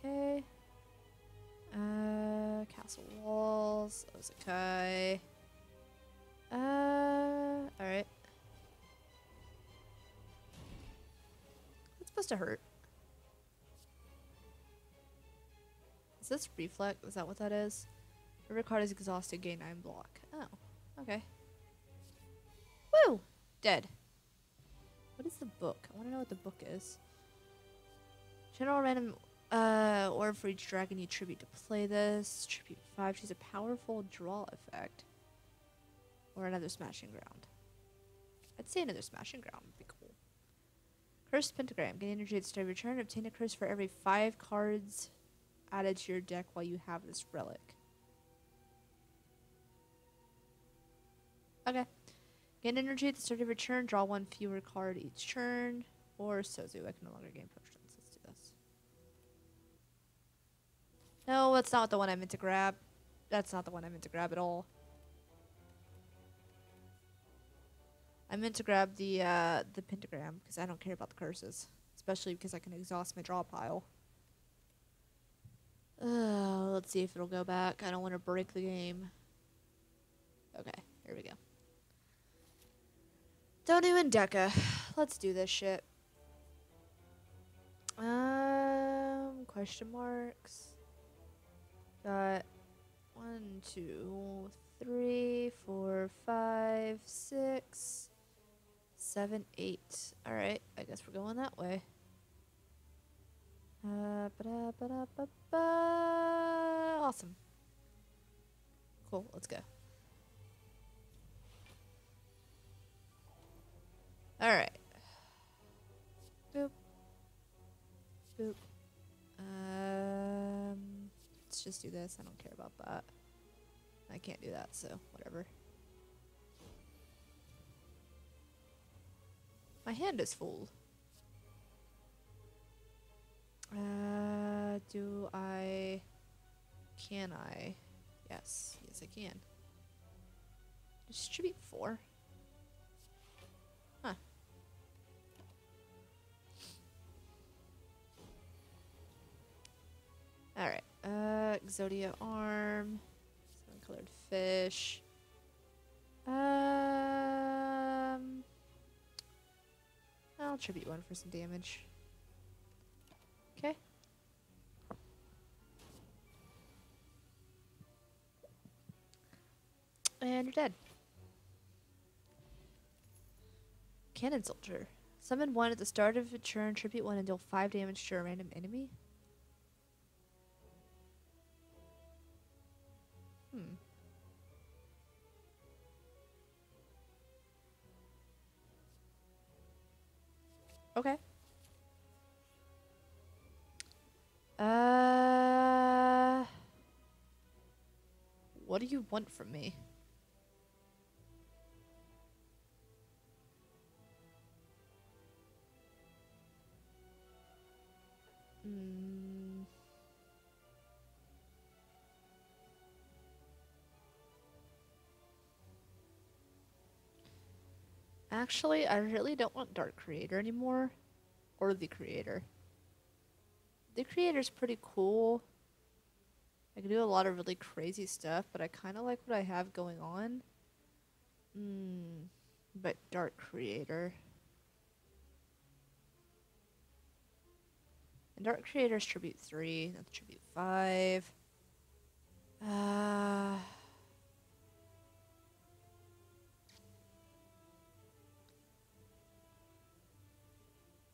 Okay. Uh, castle walls. Ozakai. Uh, alright. It's supposed to hurt. Is this reflex? Is that what that is? Every card is exhausted, gain 9 block. Oh, okay. Woo! Dead. What is the book? I want to know what the book is. General random uh, orb for each dragon you tribute to play this. Tribute 5. Choose a powerful draw effect. Or another smashing ground. I'd say another smashing ground would be cool. Cursed Pentagram. Gain energy at the start of your turn. Obtain a curse for every 5 cards added to your deck while you have this relic. Okay. Gain energy at the start of your turn. Draw one fewer card each turn. Or Sozu. I can no longer gain potions. Let's do this. No, that's not the one I meant to grab. That's not the one I meant to grab at all. I meant to grab the uh, the pentagram because I don't care about the curses, especially because I can exhaust my draw pile. Uh, let's see if it'll go back. I don't want to break the game. Okay, here we go. Donu and Deca. Let's do this shit. Um, question marks. Got one, two, three, four, five, six, seven, eight. All right, I guess we're going that way. Uh. Awesome. Cool, let's go. Alright. Boop. Boop. Um, let's just do this. I don't care about that. I can't do that, so whatever. My hand is full. Uh, do I... Can I? Yes. Yes, I can. Distribute four. Huh. Alright. Uh, Exodia arm. Seven colored fish. Um... I'll tribute one for some damage. Okay. And you're dead. Cannon Soldier. Summon one at the start of a turn, tribute one and deal five damage to a random enemy. Hmm. Okay. Uh, what do you want from me? Mm. Actually, I really don't want Dark Creator anymore. Or the Creator. The Creator's pretty cool. I can do a lot of really crazy stuff, but I kind of like what I have going on. Hmm. But Dark Creator. And Dark Creator's Tribute 3, that's Tribute 5. Uh...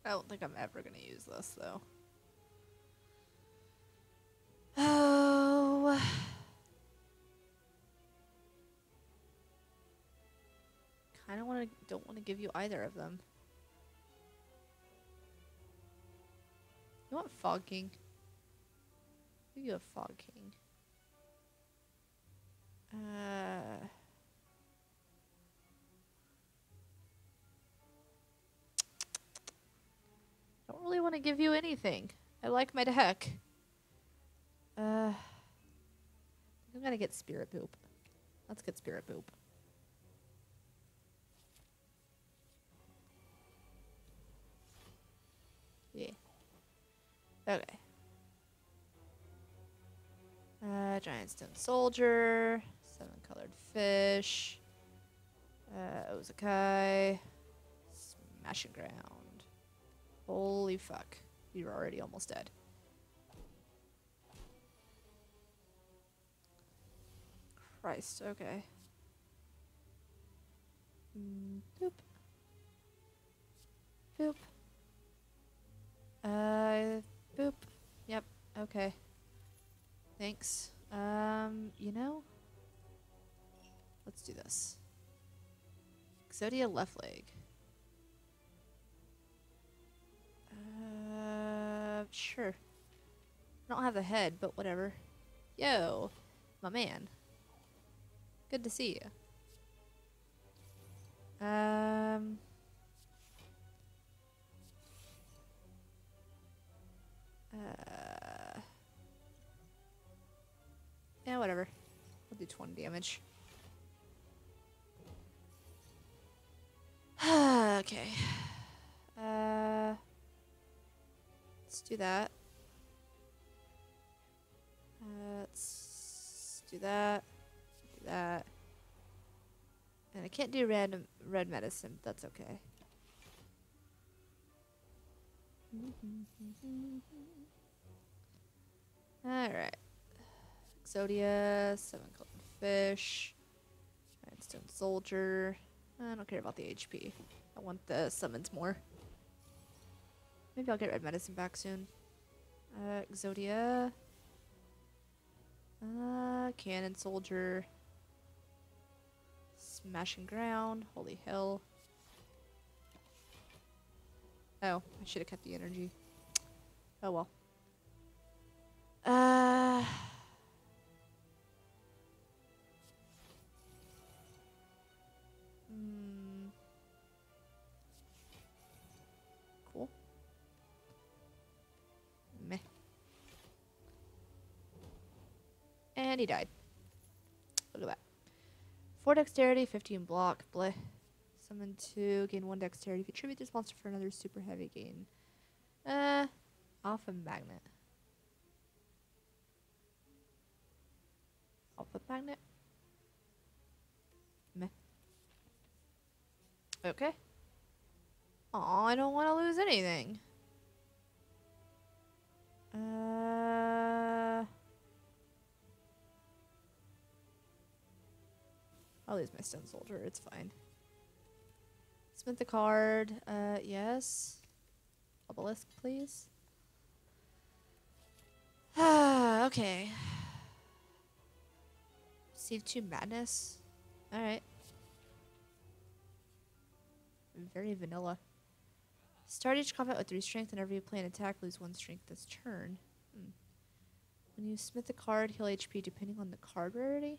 I don't think I'm ever going to use this, though. Oh. Kind of want to don't want to give you either of them. You want Fog King? Give you a Fog King. Uh. To give you anything. I like my deck. Uh, I'm gonna get Spirit Poop. Let's get Spirit Poop. Yeah. Okay. Uh, giant stone soldier, seven colored fish, uh, Ozakai, smashing ground. Holy fuck. You're already almost dead. Christ, okay. Mm, boop. Boop. Uh, boop. Yep, okay. Thanks. Um, you know? Let's do this. Exodia left leg. Sure. I don't have the head, but whatever. Yo, my man. Good to see you. Um. Uh. Yeah, whatever. I'll do 20 damage. okay. Uh. Let's do that. Uh, let's do that. Do that. And I can't do random red medicine, but that's okay. Alright. Exodia, seven colored fish, Rhinestone soldier. I don't care about the HP. I want the summons more. Maybe I'll get red medicine back soon. Uh, Exodia. Uh, cannon soldier. Smashing ground. Holy hell. Oh, I should have kept the energy. Oh well. Uh. And he died. Look at that. 4 dexterity, 15 block, bleh. Summon 2, gain 1 dexterity. Contribute this monster for another super heavy gain. Uh, Alpha Magnet. Alpha Magnet? Meh. Okay. Aw, I don't want to lose anything. Uh... I'll lose my stone soldier, it's fine. Smith the card, uh, yes. Obelisk, please. Ah, okay. Save two madness. Alright. Very vanilla. Start each combat with three strength, and every you play an attack, lose one strength this turn. Hmm. When you smith a card, heal HP depending on the card rarity.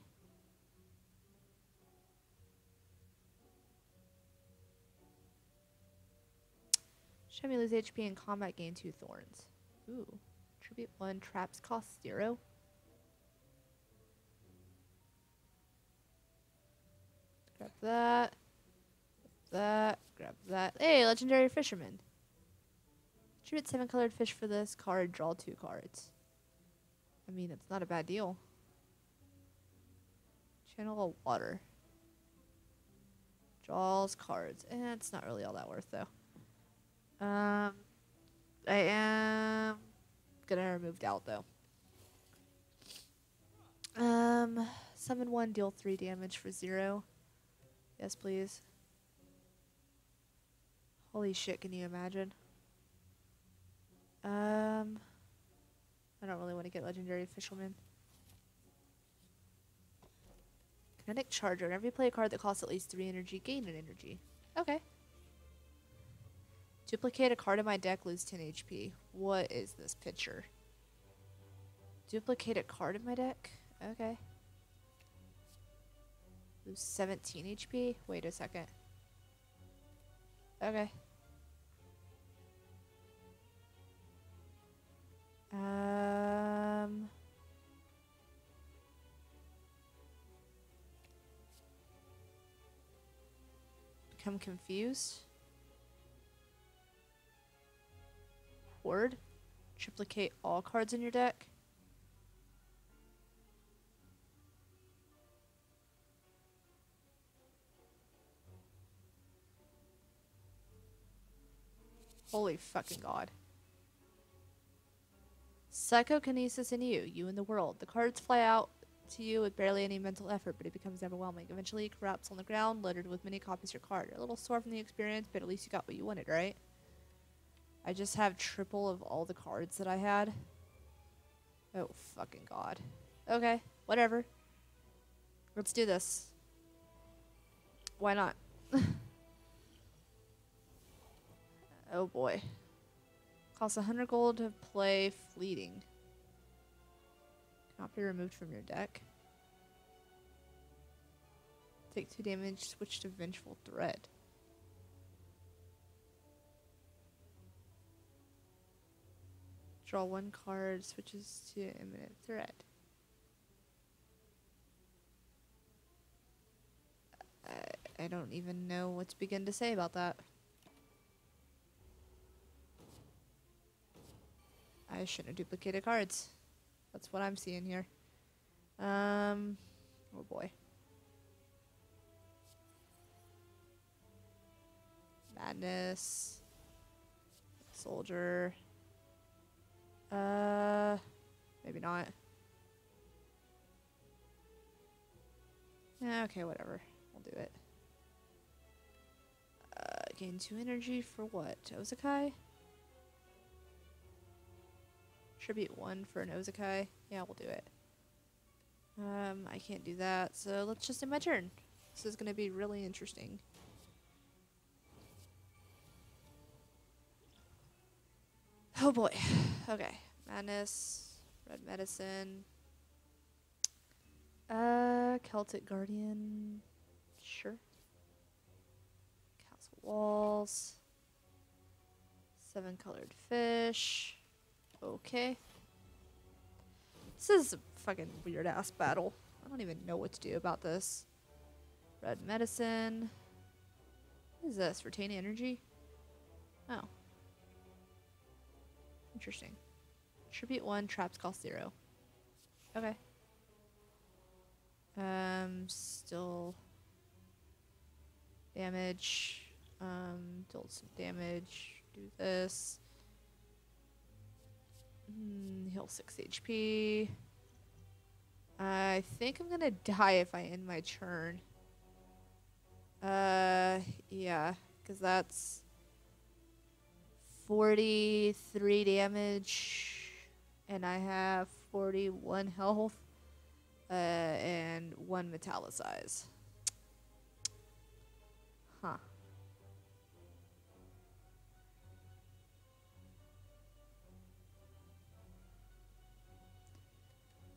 Show me lose HP in combat, gain two thorns. Ooh. Tribute one, traps cost zero. Grab that. Grab that. Grab that. Hey, legendary fisherman. Tribute seven colored fish for this card, draw two cards. I mean, it's not a bad deal. Channel of water. Draws cards. Eh, it's not really all that worth though. Um, I am gonna remove doubt though. Um, summon one, deal three damage for zero. Yes, please. Holy shit! Can you imagine? Um, I don't really want to get legendary fisherman. Kinetic charger. Whenever you play a card that costs at least three energy, gain an energy. Okay. Duplicate a card in my deck, lose 10 HP. What is this picture? Duplicate a card in my deck? Okay. Lose 17 HP? Wait a second. Okay. Um... Become confused? Triplicate all cards in your deck. Holy fucking god. Psychokinesis in you, you in the world. The cards fly out to you with barely any mental effort, but it becomes overwhelming. Eventually, it collapses on the ground, littered with many copies of your card. A little sore from the experience, but at least you got what you wanted, right? I just have triple of all the cards that I had. Oh, fucking god. Okay, whatever. Let's do this. Why not? oh boy. Costs 100 gold to play Fleeting. Cannot be removed from your deck. Take 2 damage, switch to Vengeful Threat. Draw one card, switches to Imminent Threat. I, I don't even know what to begin to say about that. I shouldn't have duplicated cards. That's what I'm seeing here. Um, oh boy. Madness. Soldier. Uh, maybe not. Yeah, okay, whatever. I'll do it. Uh, gain two energy for what? Ozakai? Tribute one for an Ozakai. Yeah, we'll do it. Um, I can't do that, so let's just end my turn. This is gonna be really interesting. Oh boy. Okay. Madness. Red Medicine. Uh, Celtic Guardian. Sure. Castle Walls. Seven Colored Fish. Okay. This is a fucking weird ass battle. I don't even know what to do about this. Red Medicine. What is this? Retain Energy? Oh. Interesting. Tribute 1, traps cost 0. Okay. Um, still damage. Um, deal some damage. Do this. Mm, heal 6 HP. I think I'm gonna die if I end my turn. Uh, yeah, because that's 43 damage, and I have 41 health, uh, and 1 metallicize. Huh.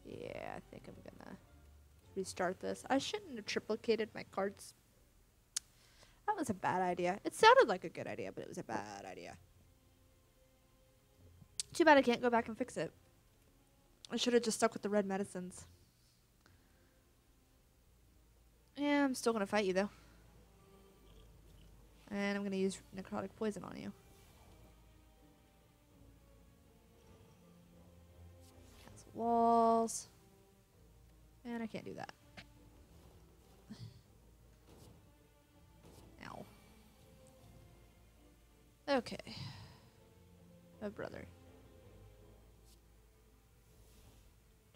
Yeah, I think I'm gonna restart this. I shouldn't have triplicated my cards. That was a bad idea. It sounded like a good idea, but it was a bad idea. Too bad I can't go back and fix it. I should have just stuck with the red medicines. Yeah, I'm still gonna fight you though. And I'm gonna use necrotic poison on you. Cancel walls. And I can't do that. Ow. Okay. Oh, brother.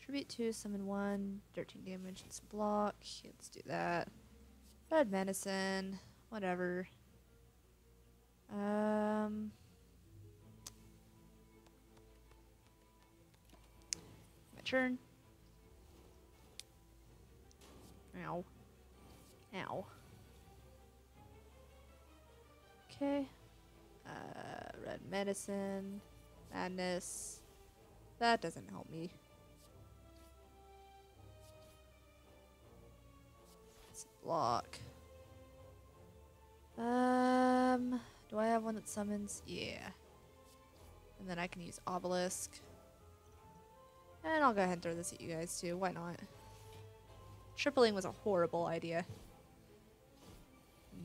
Tribute 2, summon 1, 13 damage, some block. Let's do that. Red medicine, whatever. Um. My turn. Ow. Ow. Okay. Uh, red medicine. Madness. That doesn't help me. Block. Um, do I have one that summons? Yeah. And then I can use obelisk. And I'll go ahead and throw this at you guys too. Why not? Tripling was a horrible idea.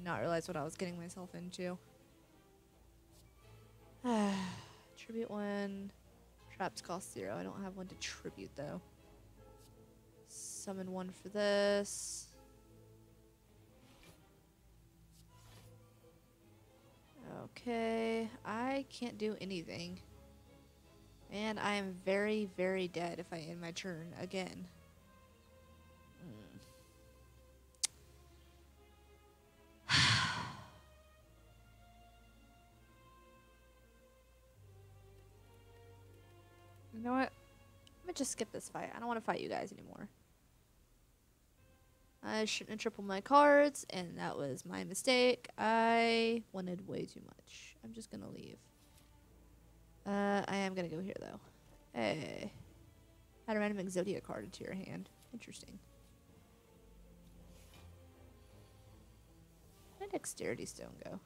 Not realize what I was getting myself into. Tribute one. Traps cost zero. I don't have one to tribute though. Summon one for this. Okay, I can't do anything. And I am very, very dead if I end my turn again. You know what? I'm gonna just skip this fight. I don't want to fight you guys anymore. I shouldn't have tripled my cards, and that was my mistake. I wanted way too much. I'm just gonna leave. Uh, I am gonna go here though. Hey, Had a random Exodia card into your hand. Interesting. Where did Dexterity Stone go?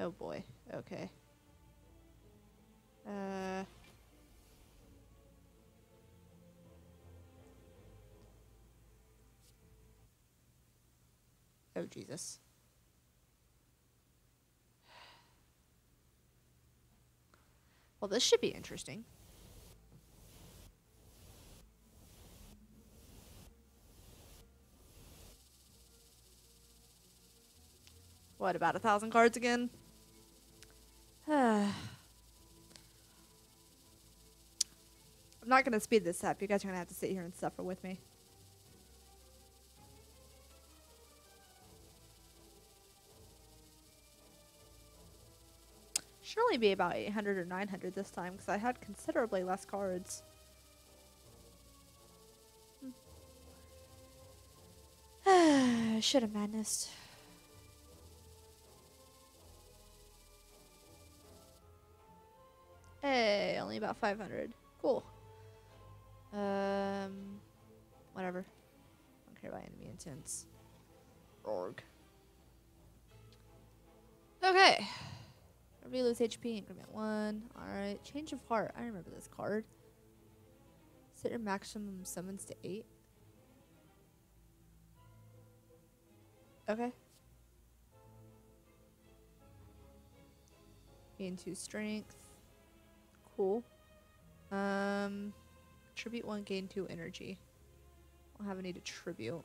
Oh boy. Okay. Uh. Oh, Jesus. Well, this should be interesting. What, about a thousand cards again? I'm not going to speed this up. You guys are going to have to sit here and suffer with me. Should only be about 800 or 900 this time because I had considerably less cards. Should have madness. Hey, only about 500. Cool. Um, whatever. Don't care about enemy intents. Org. Okay. Whenever lose HP, increment one. Alright. Change of heart. I remember this card. Set your maximum summons to eight. Okay. Gain two strength. Cool. Um, tribute one, gain two energy. I don't have any to tribute.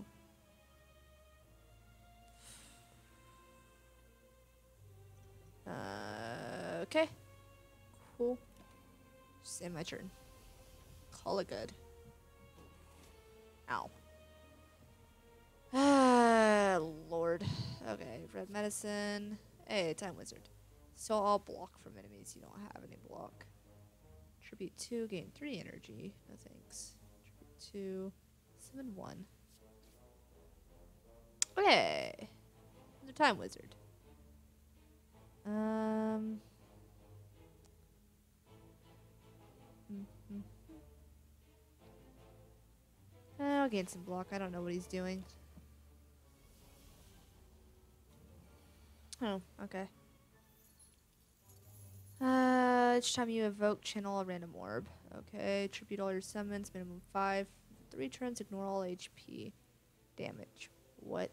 Uh, okay. Cool. Just end my turn. Call it good. Ow. Ah, Lord. Okay, red medicine. Hey, time wizard. So I'll block from enemies. You don't have any block. Tribute 2, gain 3 energy. No thanks. Tribute 2, summon 1. Okay. The time wizard. Um. Mm-hmm. I'll gain some block. I don't know what he's doing. Oh, okay. Uh, each time you evoke, channel a random orb. Okay, tribute all your summons, minimum five. Three turns, ignore all HP. Damage. What?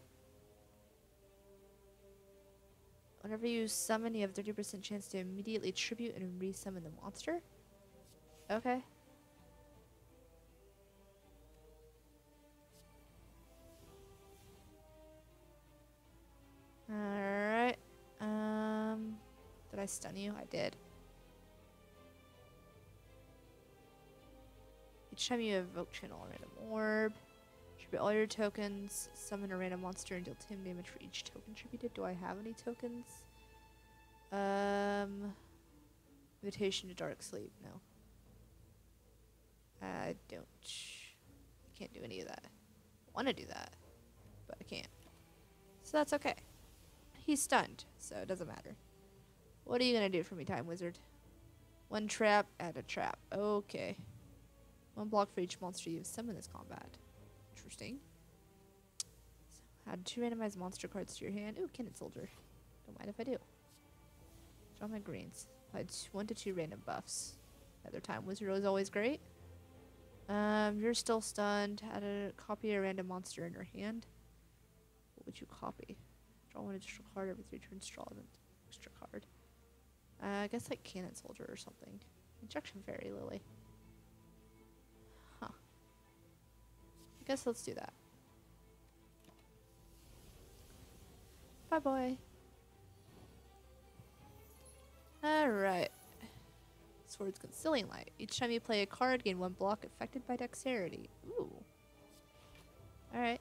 Whenever you summon, you have 30% chance to immediately tribute and resummon the monster? Okay. Alright. Um, did I stun you? I did. Each time you evoke channel random orb, tribute all your tokens, summon a random monster, and deal 10 damage for each token tributed. Do I have any tokens? Um, invitation to dark sleep. No. I don't. I can't do any of that. I want to do that, but I can't. So that's okay. He's stunned, so it doesn't matter. What are you gonna do for me, Time Wizard? One trap, add a trap. Okay. One block for each monster you've summoned this combat. Interesting. So add two randomized monster cards to your hand. Ooh, Cannon Soldier. Don't mind if I do. Draw my greens. Apply one to two random buffs. Another time wizard is always great. Um, you're still stunned. Add a copy a random monster in your hand. What would you copy? Draw one additional card every three turns. Draw an extra card. Uh, I guess like cannon soldier or something. Injection fairy lily. Guess let's do that. Bye boy. Alright. Sword's Concealing Light. Each time you play a card, gain one block affected by dexterity. Ooh. Alright.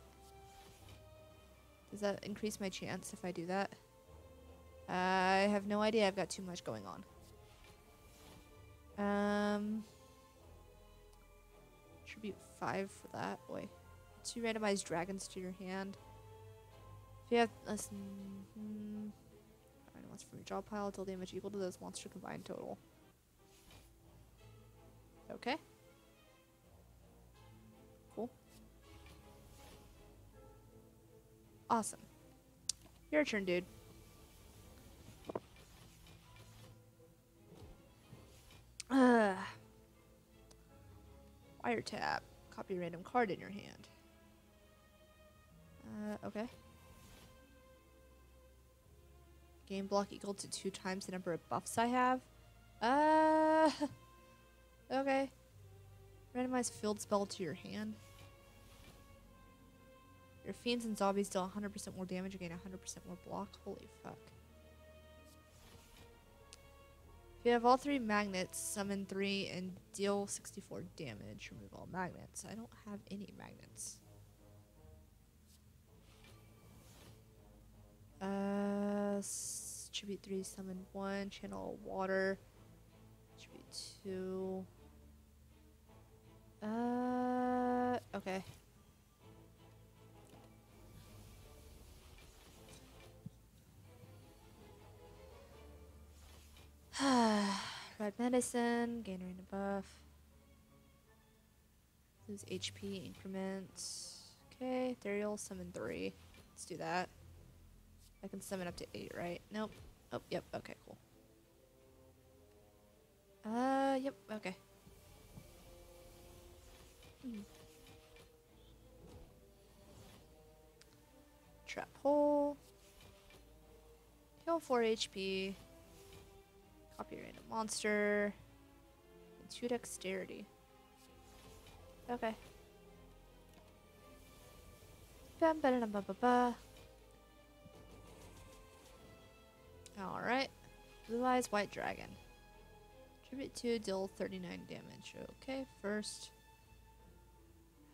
Does that increase my chance if I do that? I have no idea. I've got too much going on. Um, tribute five for that. Boy, two randomized dragons to your hand. If you have less than hmm, from your draw pile, deal damage equal to those monster combined total. Okay. Cool. Awesome. Your turn, dude. Uh, wiretap. Copy random card in your hand. Uh, okay. Game block equal to two times the number of buffs I have. Uh, okay. Randomize field spell to your hand. Your fiends and zombies deal 100% more damage and gain 100% more block. Holy fuck. If you have all three magnets, summon three and deal 64 damage. Remove all magnets. I don't have any magnets. Uh, tribute three, summon one, channel water. Tribute two. Uh, okay. Red medicine, gain random buff. Lose HP increments. Okay, Ethereal, summon three. Let's do that. I can summon up to eight, right? Nope. Oh, yep, okay, cool. Uh, yep, okay. Hmm. Trap hole. Heal 4 HP. Copy random monster. And 2 dexterity. Okay. Bam, ba, da, ba, ba, ba. Alright. Blue Eyes White Dragon. Tribute to deal 39 damage. Okay, first.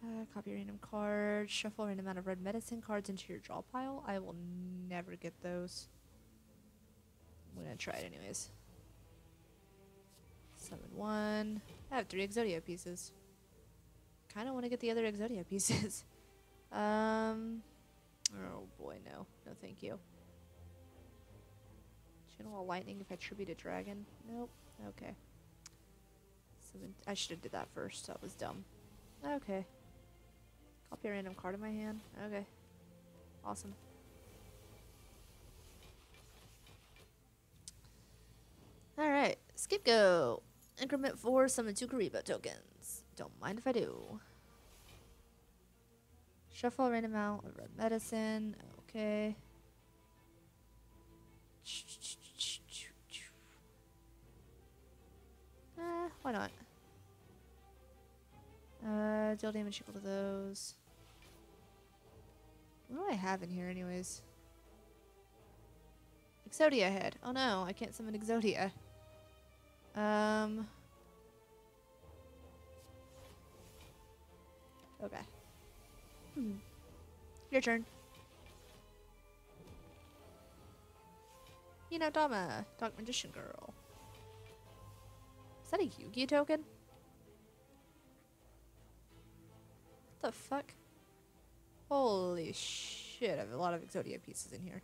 Uh, copy random card. Shuffle random amount of red medicine cards into your draw pile. I will never get those. I'm gonna try it anyways. Summon one. I have three Exodia pieces. Kinda wanna get the other Exodia pieces. um. Oh boy, no. No thank you. A lightning if I tribute a dragon. Nope. Okay. I should have did that first. That was dumb. Okay. Copy a random card in my hand. Okay. Awesome. Alright. Skip go. Increment 4, summon 2 Kuriboh tokens. Don't mind if I do. Shuffle random amount of red medicine. Okay. Eh, why not? Uh, deal damage equal to those. What do I have in here anyways? Exodia head. Oh no, I can't summon Exodia. Um... Okay. Hmm. Your turn. You know, Dama, Dark Magician Girl. Is that a Yugi token? What the fuck? Holy shit, I have a lot of Exodia pieces in here.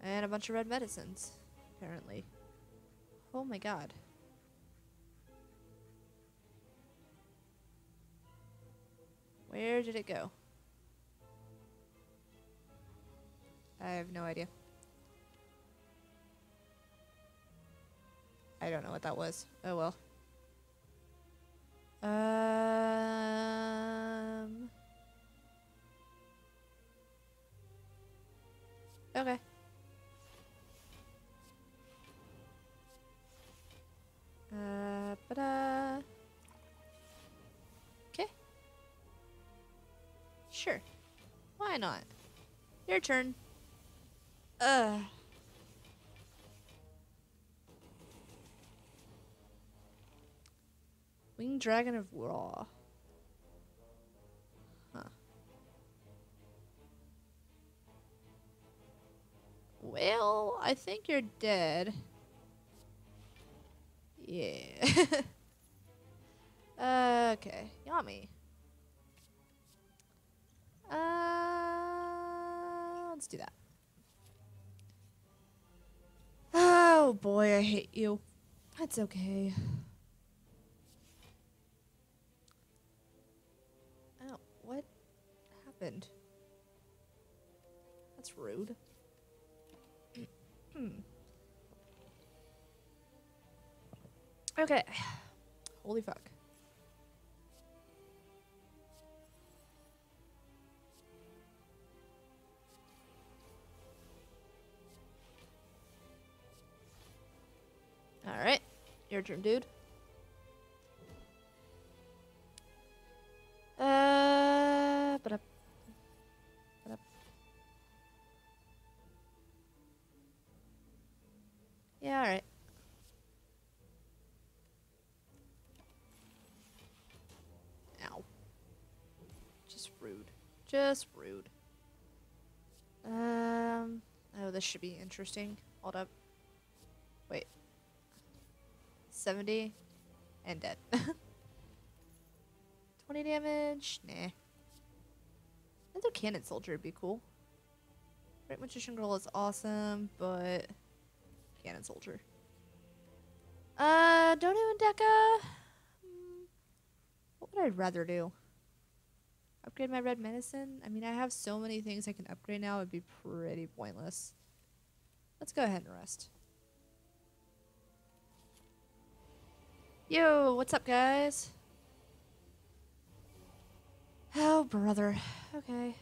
And a bunch of red medicines, apparently. Oh my god. Where did it go? I have no idea. I don't know what that was. Oh well. Um. Okay. Uh, Okay. Sure. Why not? Your turn. Ugh. Winged Dragon of Ra. Huh. Well, I think you're dead. Yeah. okay. Yummy. Uh, let's do that. Oh boy, I hate you. That's okay. Happened? That's rude. hmm. Okay. Holy fuck. Alright. Your turn, dude. Just rude. Um, oh, this should be interesting. Hold up. Wait. 70 and dead. 20 damage? Nah. Another cannon soldier would be cool. Great Magician Girl is awesome, but cannon soldier. Uh, Donu and Deca. Hmm, What would I rather do? Upgrade my red medicine? I mean, I have so many things I can upgrade now, it'd be pretty pointless. Let's go ahead and rest. Yo, what's up, guys? Oh, brother. Okay.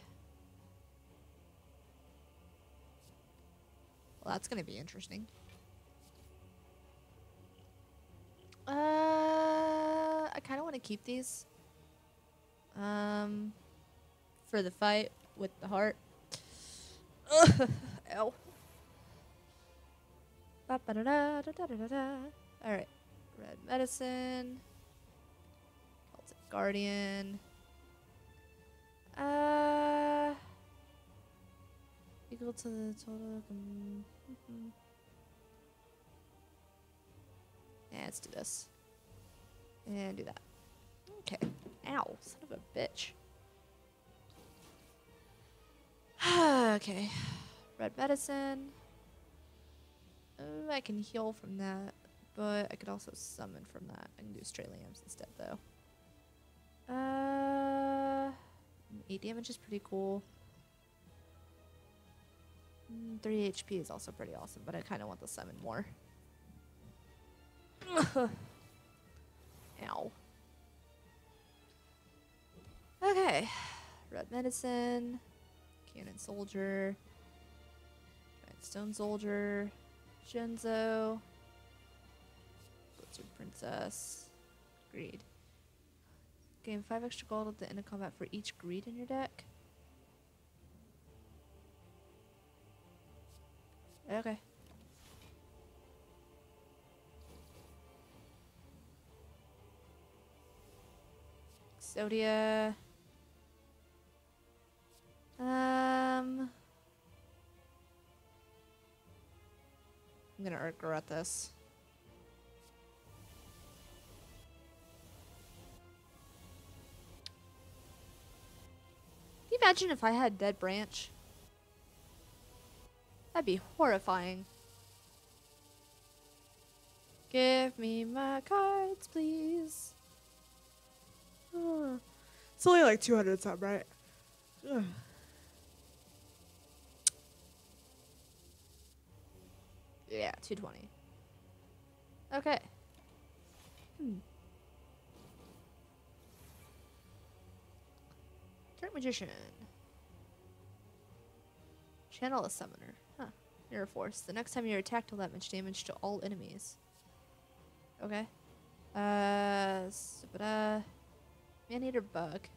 Well, that's gonna be interesting. Uh, I kind of want to keep these. Um, for the fight with the heart. Ugh, Ow. All right. Red medicine. Celtic guardian. Uh, equal to the total. mm, mhm. Yeah, let's do this. And do that. Okay. Ow, son of a bitch. okay. Red medicine. I can heal from that, but I could also summon from that. I can do straight lambs instead, though. Uh, 8 damage is pretty cool. Mm, 3 HP is also pretty awesome, but I kind of want the summon more. Ow. Okay. Red medicine. Cannon soldier. Giant stone soldier. Genzo. Blizzard princess. Greed. Gain 5 extra gold at the end of combat for each greed in your deck. Okay. Exodia. Um. I'm gonna regret this. Can you imagine if I had Dead Branch? That'd be horrifying. Give me my cards, please. It's only like 200 some, right? Ugh. Yeah, 220. Okay. Hmm. Dark Magician. Channel a summoner. Huh. Mirror Force. The next time you're attacked, will that much damage to all enemies. Okay. Uh, s- but uh, Man-Eater Bug.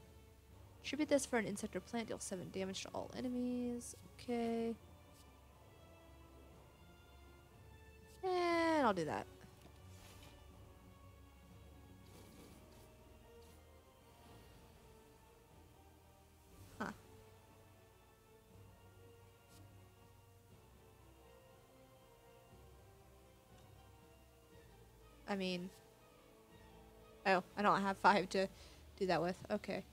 Tribute this for an insect or plant, deal 7 damage to all enemies. Okay. And I'll do that. Huh. I mean, oh, I don't have five to do that with. Okay.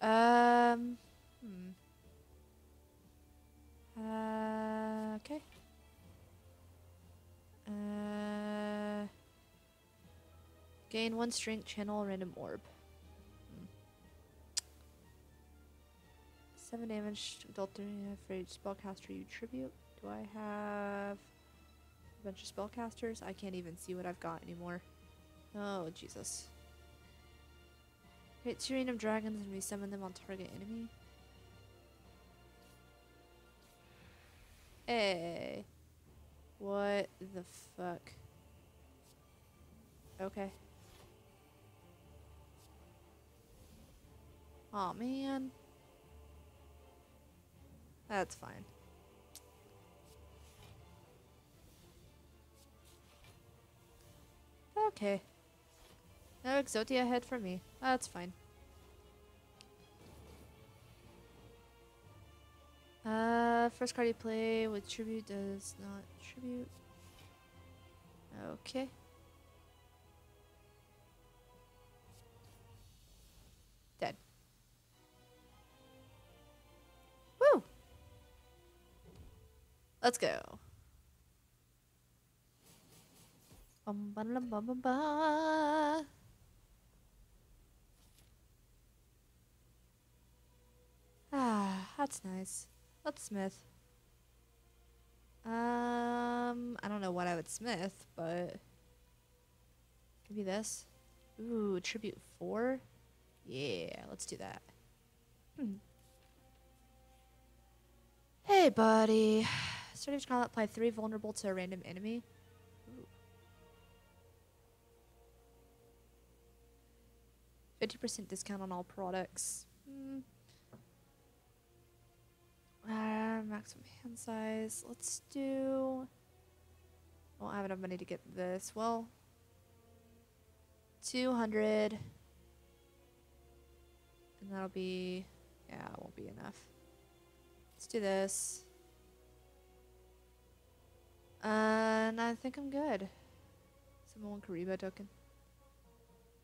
Um, hmm. Uh, okay. Uh, gain one strength, channel random orb. Hmm. Seven damage, adultery for each spellcaster you tribute. Do I have a bunch of spellcasters? I can't even see what I've got anymore. Oh, Jesus. Create two random dragons and resummon them on target enemy. Hey. What the fuck? Okay. oh, man. That's fine. Okay. No Exodia ahead for me. That's fine. Uh, first card you play with tribute does not tribute. Okay. Dead. Woo! Let's go. Bum, ba, dum, ba, ba, ba. Ah, that's nice. Let's smith. Um, I don't know what I would smith, but maybe this. Ooh, tribute four. Yeah, let's do that. Hmm. Hey, buddy. Strategy call apply three vulnerable to a random enemy. Fifty percent discount on all products. Hmm. Uh, maximum hand size. Let's do. I don't have enough money to get this. Well, 200. And that'll be. Yeah, it won't be enough. Let's do this. and I think I'm good. Someone one Kuriboh token.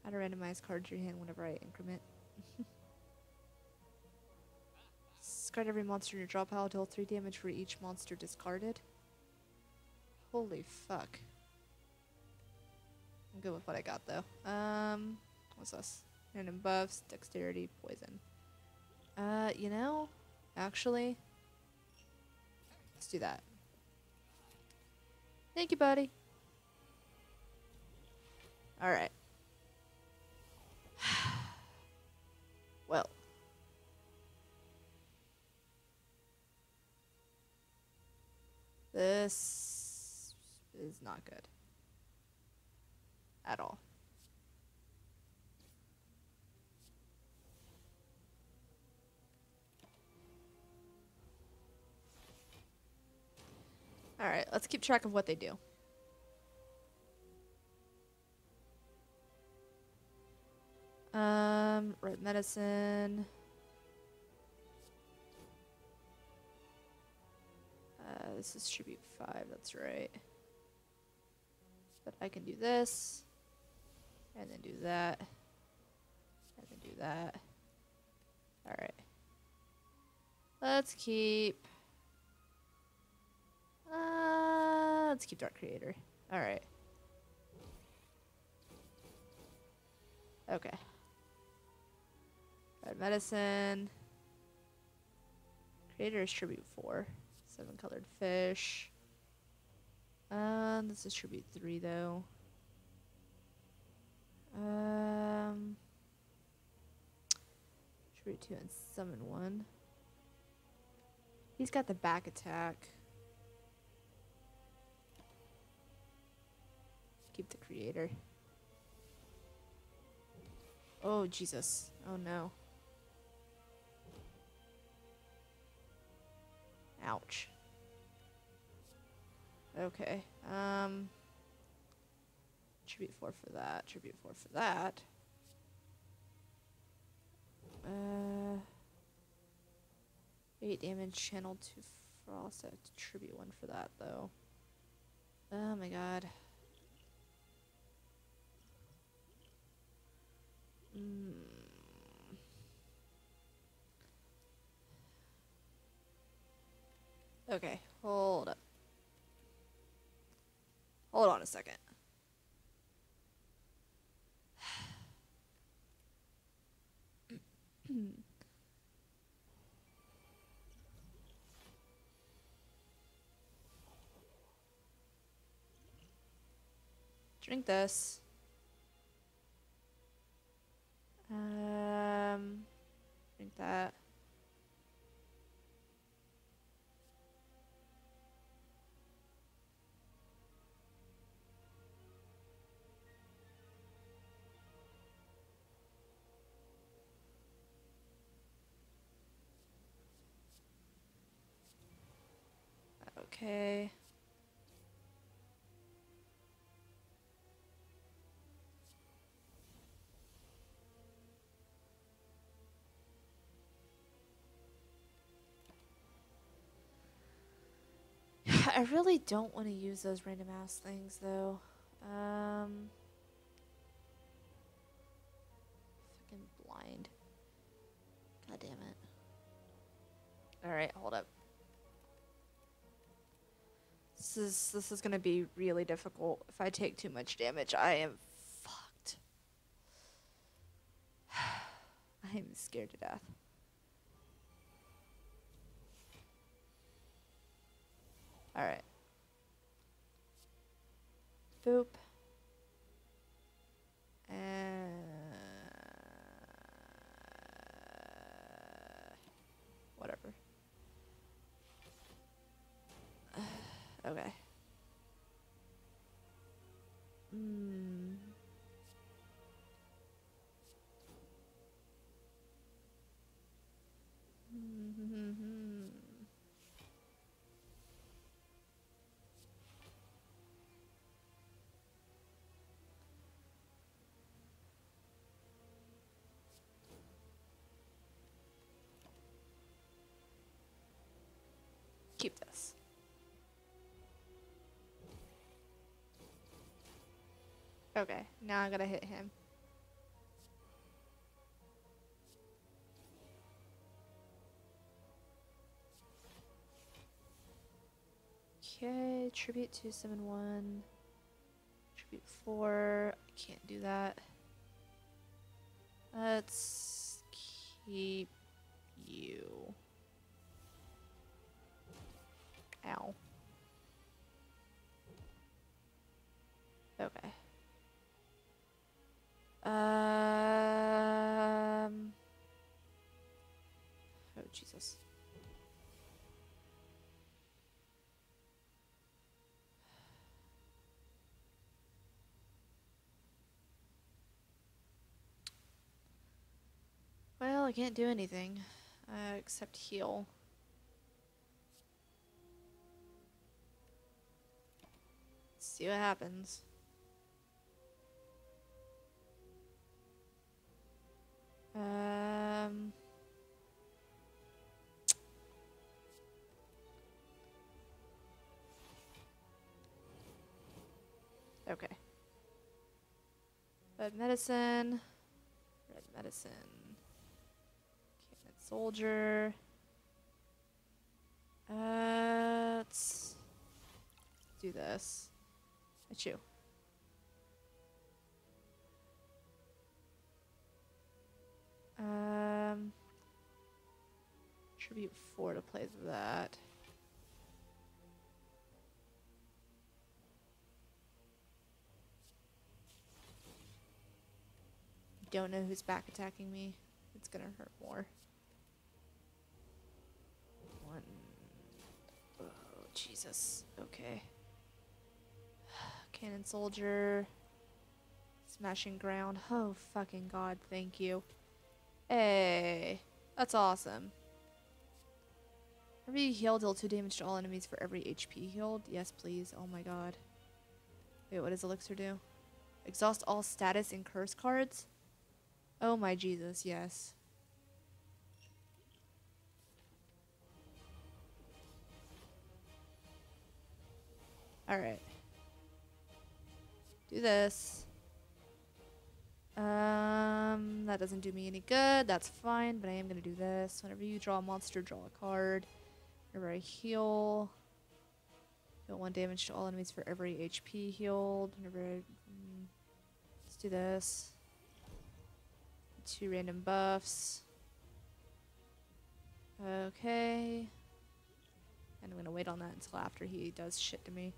Add a randomize cards to your hand whenever I increment. Discard every monster in your draw pile. Deal 3 damage for each monster discarded. Holy fuck. I'm good with what I got though. Um, what's this? Random buffs, dexterity, poison. Uh, you know, actually, let's do that. Thank you, buddy. All right. well. This is not good. At all. Alright, let's keep track of what they do. Um, red medicine. This is tribute 5, that's right. But I can do this, and then do that, and then do that. Alright. Let's keep... Uh, let's keep Dark Creator. Alright. Okay. Red Medicine. Creator is Tribute 4. Seven colored fish. Um, this is tribute three though. Um, tribute two and summon one. He's got the back attack. Keep the creator. Oh Jesus! Oh no. Ouch. Okay. Um. Tribute four for that. Tribute four for that. Uh. Eight damage. Channel two frost. I have to tribute one for that though. Oh my god. Mm. Okay, hold up. Hold on a second. Drink this. Um, drink that. Okay. I really don't want to use those random ass things though. Um fucking blind. God damn it. Alright, hold up. This is this is gonna be really difficult. If I take too much damage, I am fucked. I am scared to death. Alright. Boop. Uh, whatever. Okay. Hmm. Okay, now I gotta hit him. Okay, tribute 271. Tribute 4. I can't do that. Let's keep you. Ow. Okay. Um. Oh, Jesus. Well, I can't do anything uh, except heal. see what happens. Um. Okay. Red medicine. Red medicine. Cannon soldier. Uh, let's do this. It's you. Um, tribute four to play that. Don't know who's back attacking me. It's gonna hurt more. One. Oh, Jesus. Okay. Cannon soldier. Smashing ground. Oh, fucking god, thank you. Hey, that's awesome. Whenever you heal, deal 2 damage to all enemies for every HP healed. Yes, please. Oh my god. Wait, what does Elixir do? Exhaust all status and curse cards? Oh my Jesus, yes. Alright. Do this. Um, that doesn't do me any good. That's fine, but I am going to do this. Whenever you draw a monster, draw a card. Whenever I heal, deal one damage to all enemies for every HP healed. Whenever I, mm, let's do this. Two random buffs. Okay. And I'm going to wait on that until after he does shit to me.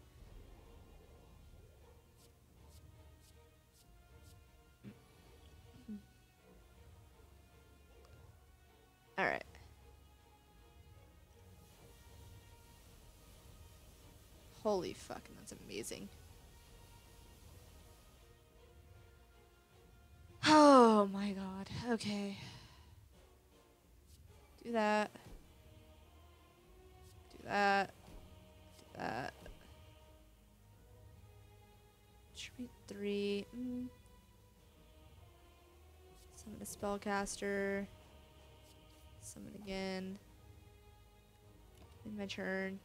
Alright. Holy fuck, that's amazing. Oh my god. Okay. Do that. Do that. Do that. Tribute three. Mm. Summon a spellcaster. Summon again. In my turn.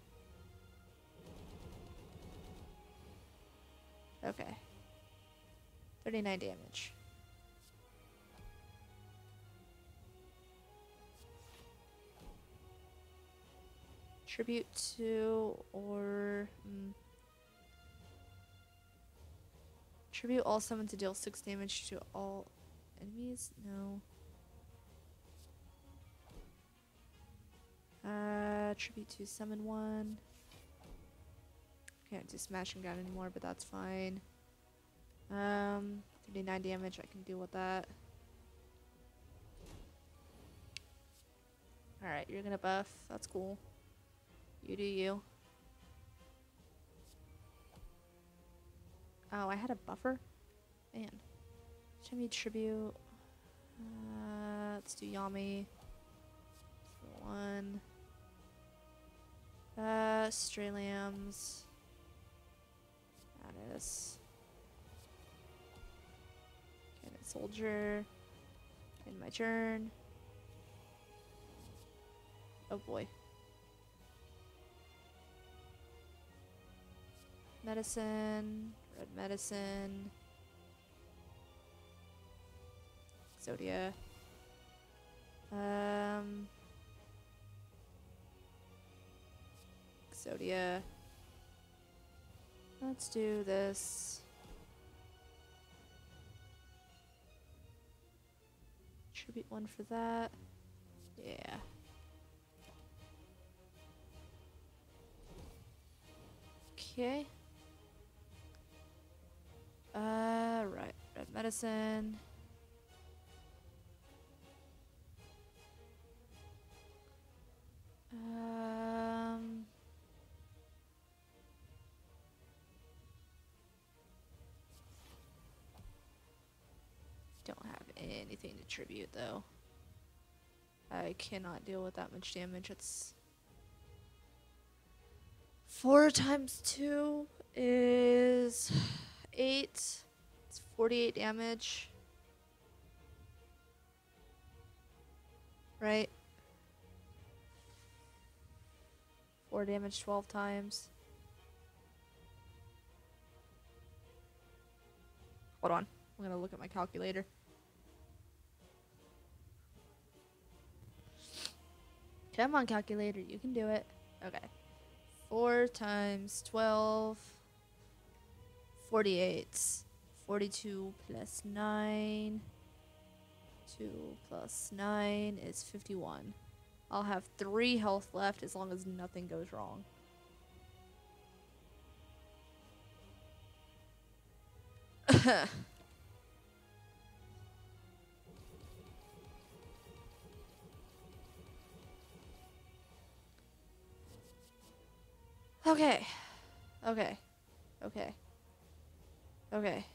Okay. 39 damage. Tribute to or mm, tribute all summon to deal six damage to all enemies. No. Uh, tribute to summon one. Can't do smashing ground anymore, but that's fine. Um, 39 damage. I can deal with that. Alright, you're gonna buff. That's cool. You do you. Oh, I had a buffer? Man. Me tribute. Uh, let's do Yami. One. Uh, stray lambs. Cannon soldier. In my turn. Oh boy. Medicine, red medicine, Exodia. Um, Exodia. Let's do this. Tribute one for that. Yeah. Okay. Uh, right. Red medicine. Don't have anything to tribute though. I cannot deal with that much damage. It's four times two is eight. It's 48 damage. Right? Four damage 12 times. Hold on. I'm gonna look at my calculator. Come on, calculator. You can do it. Okay. 4 times 12. 48. 42 plus 9. 2 plus 9 is 51. I'll have 3 health left as long as nothing goes wrong. okay. Okay. Okay. Okay.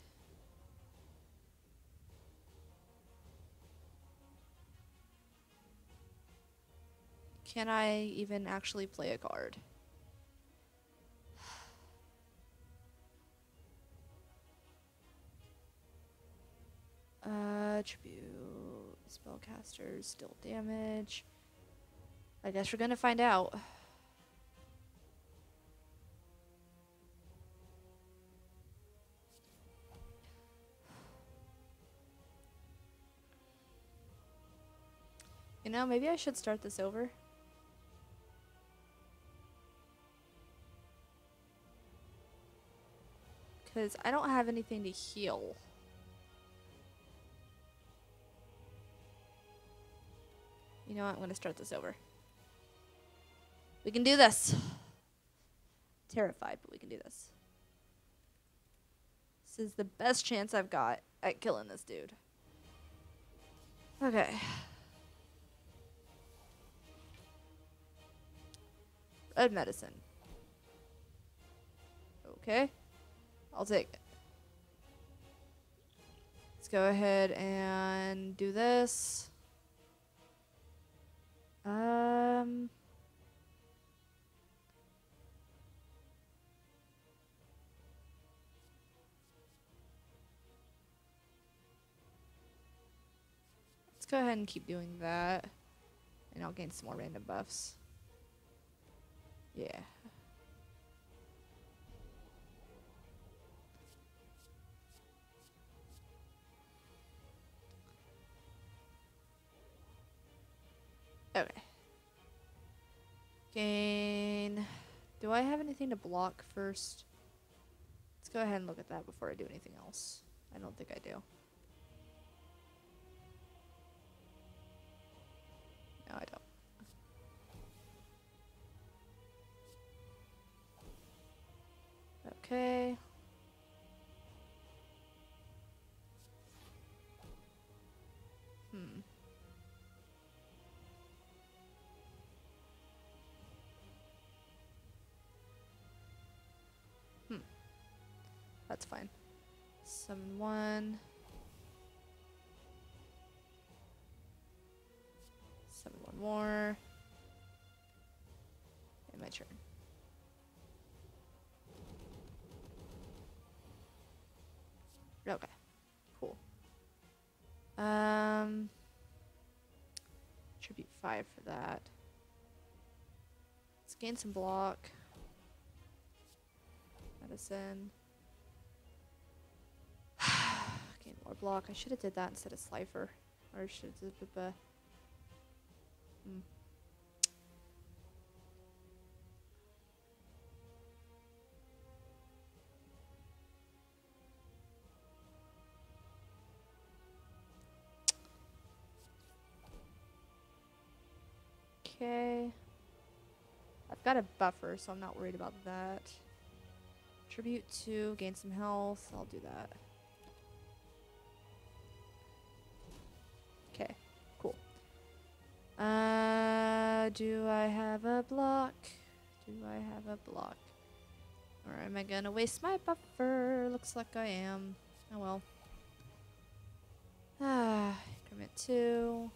can I even actually play a card? Uh, tribute, spellcasters, deal damage. I guess we're gonna find out. You know, maybe I should start this over. Because I don't have anything to heal. You know what? I'm going to start this over. We can do this. Terrified, but we can do this. This is the best chance I've got at killing this dude. Okay. Red medicine. Okay. I'll take it. Let's go ahead and do this. Um. Let's go ahead and keep doing that. And I'll gain some more random buffs. Yeah. Okay. Gain. Do I have anything to block first? Let's go ahead and look at that before I do anything else. I don't think I do. No, I don't. That's fine. Summon one. Summon one more. And my turn. Okay. Cool. Um tribute five for that. Let's gain some block. Medicine. More block. I should have did that instead of Slifer. Or should have hmm. Okay. I've got a buffer, so I'm not worried about that. Tribute to gain some health. I'll do that. Uh, do I have a block? Do I have a block? Or am I gonna waste my buffer? Looks like I am. Oh well. Ah, increment 2.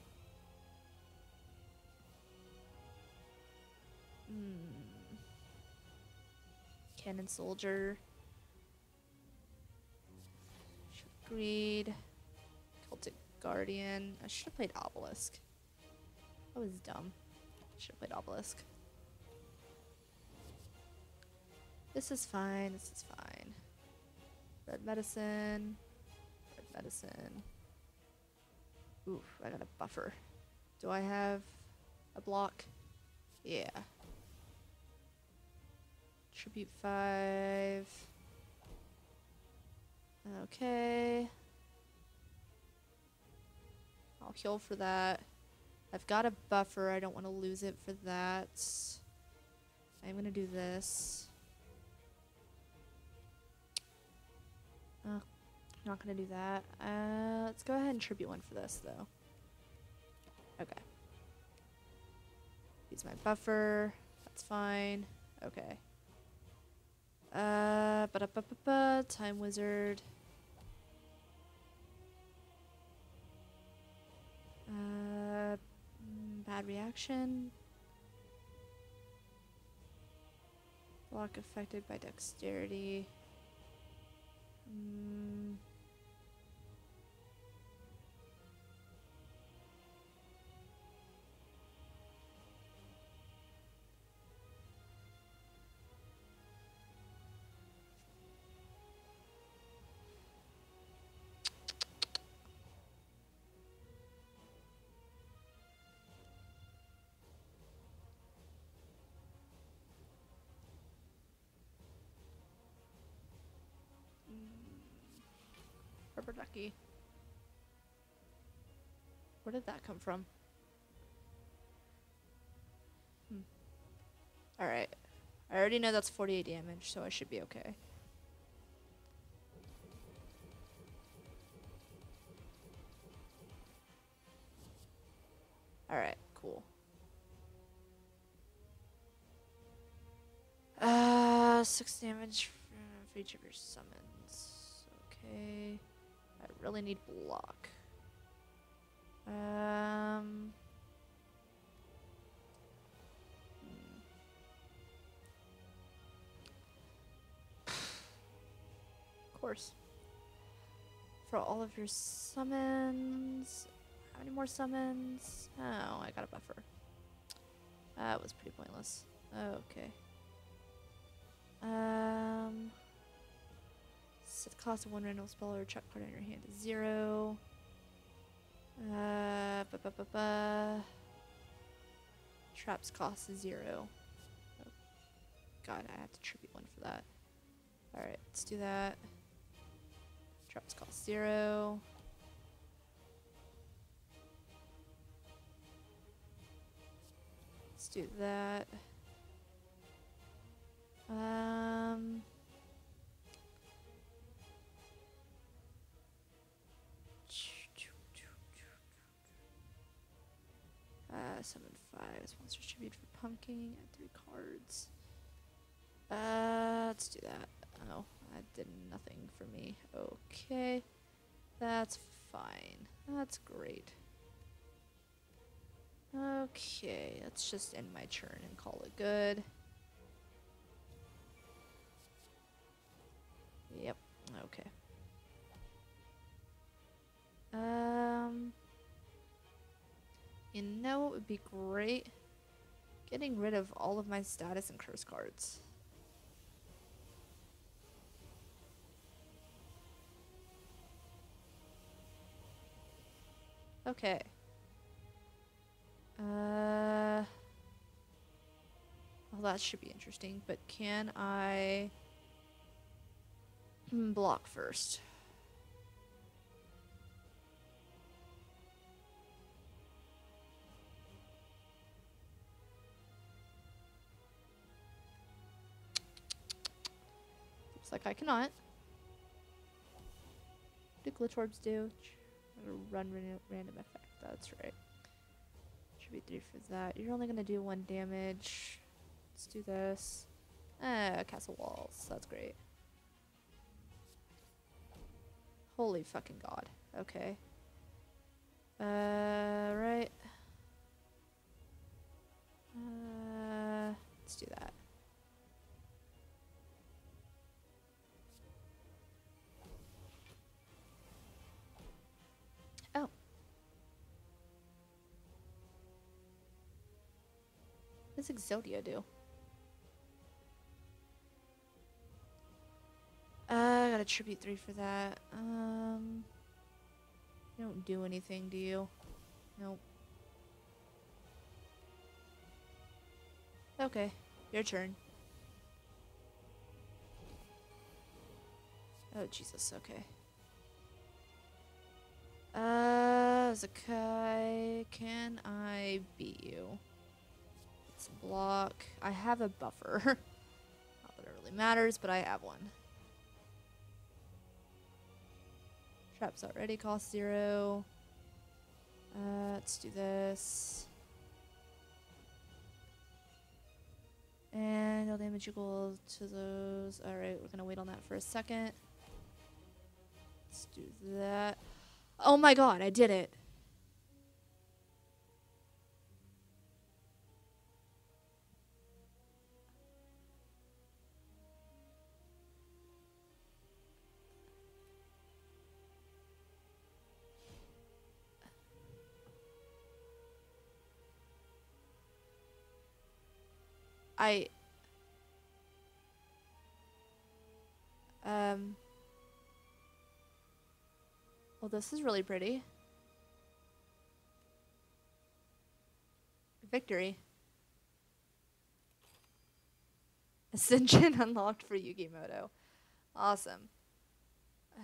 Hmm. Cannon Soldier. Greed. Celtic Guardian. I should have played Obelisk. That was dumb. Should have played Obelisk. This is fine. This is fine. Red medicine. Red medicine. Oof, I got a buffer. Do I have a block? Yeah. Tribute 5. Okay. I'll heal for that. I've got a buffer. I don't want to lose it for that. I'm going to do this. Oh, not going to do that. Uh, let's go ahead and tribute one for this, though. Okay. Use my buffer. That's fine. Okay. Uh, ba da ba ba ba. Time Wizard. Uh, bad reaction. Block affected by dexterity. Mm. Ducky. Where did that come from? Hmm. Alright. I already know that's 48 damage, so I should be okay. Alright, cool. Uh, 6 damage for each of your summons. Okay. I really need block. Um. hmm. Of course. For all of your summons. How many more summons? Oh, I got a buffer. That was pretty pointless. Okay. Um. Set the cost of one random spell or trap card in your hand to zero. Uh, ba ba ba ba. Traps cost zero. Oh, God, I have to tribute one for that. Alright, let's do that. Traps cost zero. Let's do that. Um. Uh, summon five. Monster tribute for pumpkin. Add three cards. Uh, let's do that. Oh, that did nothing for me. Okay. That's fine. That's great. Okay, let's just end my turn and call it good. Yep, okay. Um, you know what would be great? Getting rid of all of my status and curse cards. Okay. Uh. Well, that should be interesting, but can I block first? Looks like I cannot. Do glitch do? Run random effect. That's right. Should be three for that. You're only gonna do one damage. Let's do this. Ah, castle walls. That's great. Holy fucking god. Okay. Uh, right. Uh, let's do that. Does Exodia do? Uh, I got a tribute three for that. Um, you don't do anything, do you? Nope. Okay, your turn. Oh Jesus. Okay. Uh, Zakai, can I beat you? Block. I have a buffer. Not that it really matters, but I have one. Traps already cost zero. Uh, let's do this. And deal damage equal to those. Alright, we're gonna wait on that for a second. Let's do that. Oh my god, I did it. I um Well, this is really pretty. Victory. Ascension unlocked for Yukimoto. Awesome.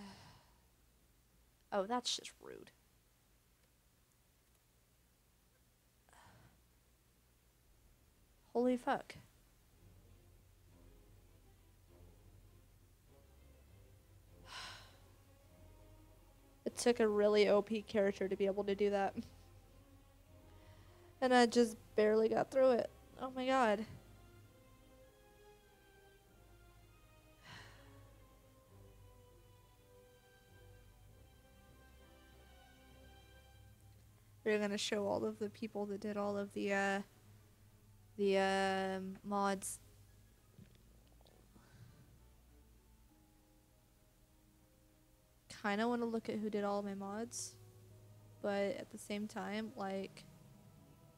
Oh, that's just rude. Holy fuck. It took a really OP character to be able to do that. And I just barely got through it. Oh my god. We're gonna show all of the people that did all of the uh the um mods. Kind of want to look at who did all my mods, but at the same time, like,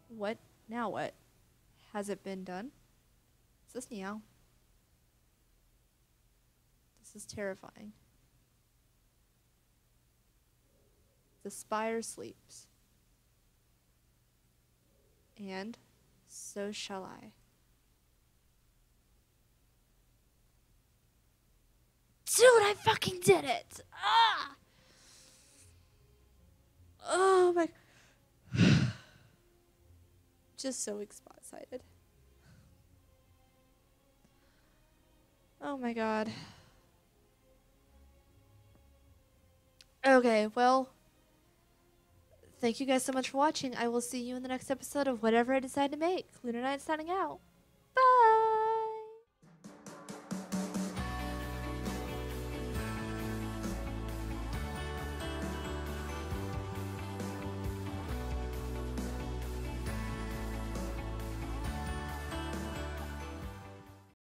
what now? What has it been done? Is this Meow? This is terrifying. The spire sleeps. And so shall I. Dude, I fucking did it! Ah! Oh my. Just so excited. Oh my god. Okay, well, thank you guys so much for watching. I will see you in the next episode of whatever I decide to make. Lunar Knight signing out.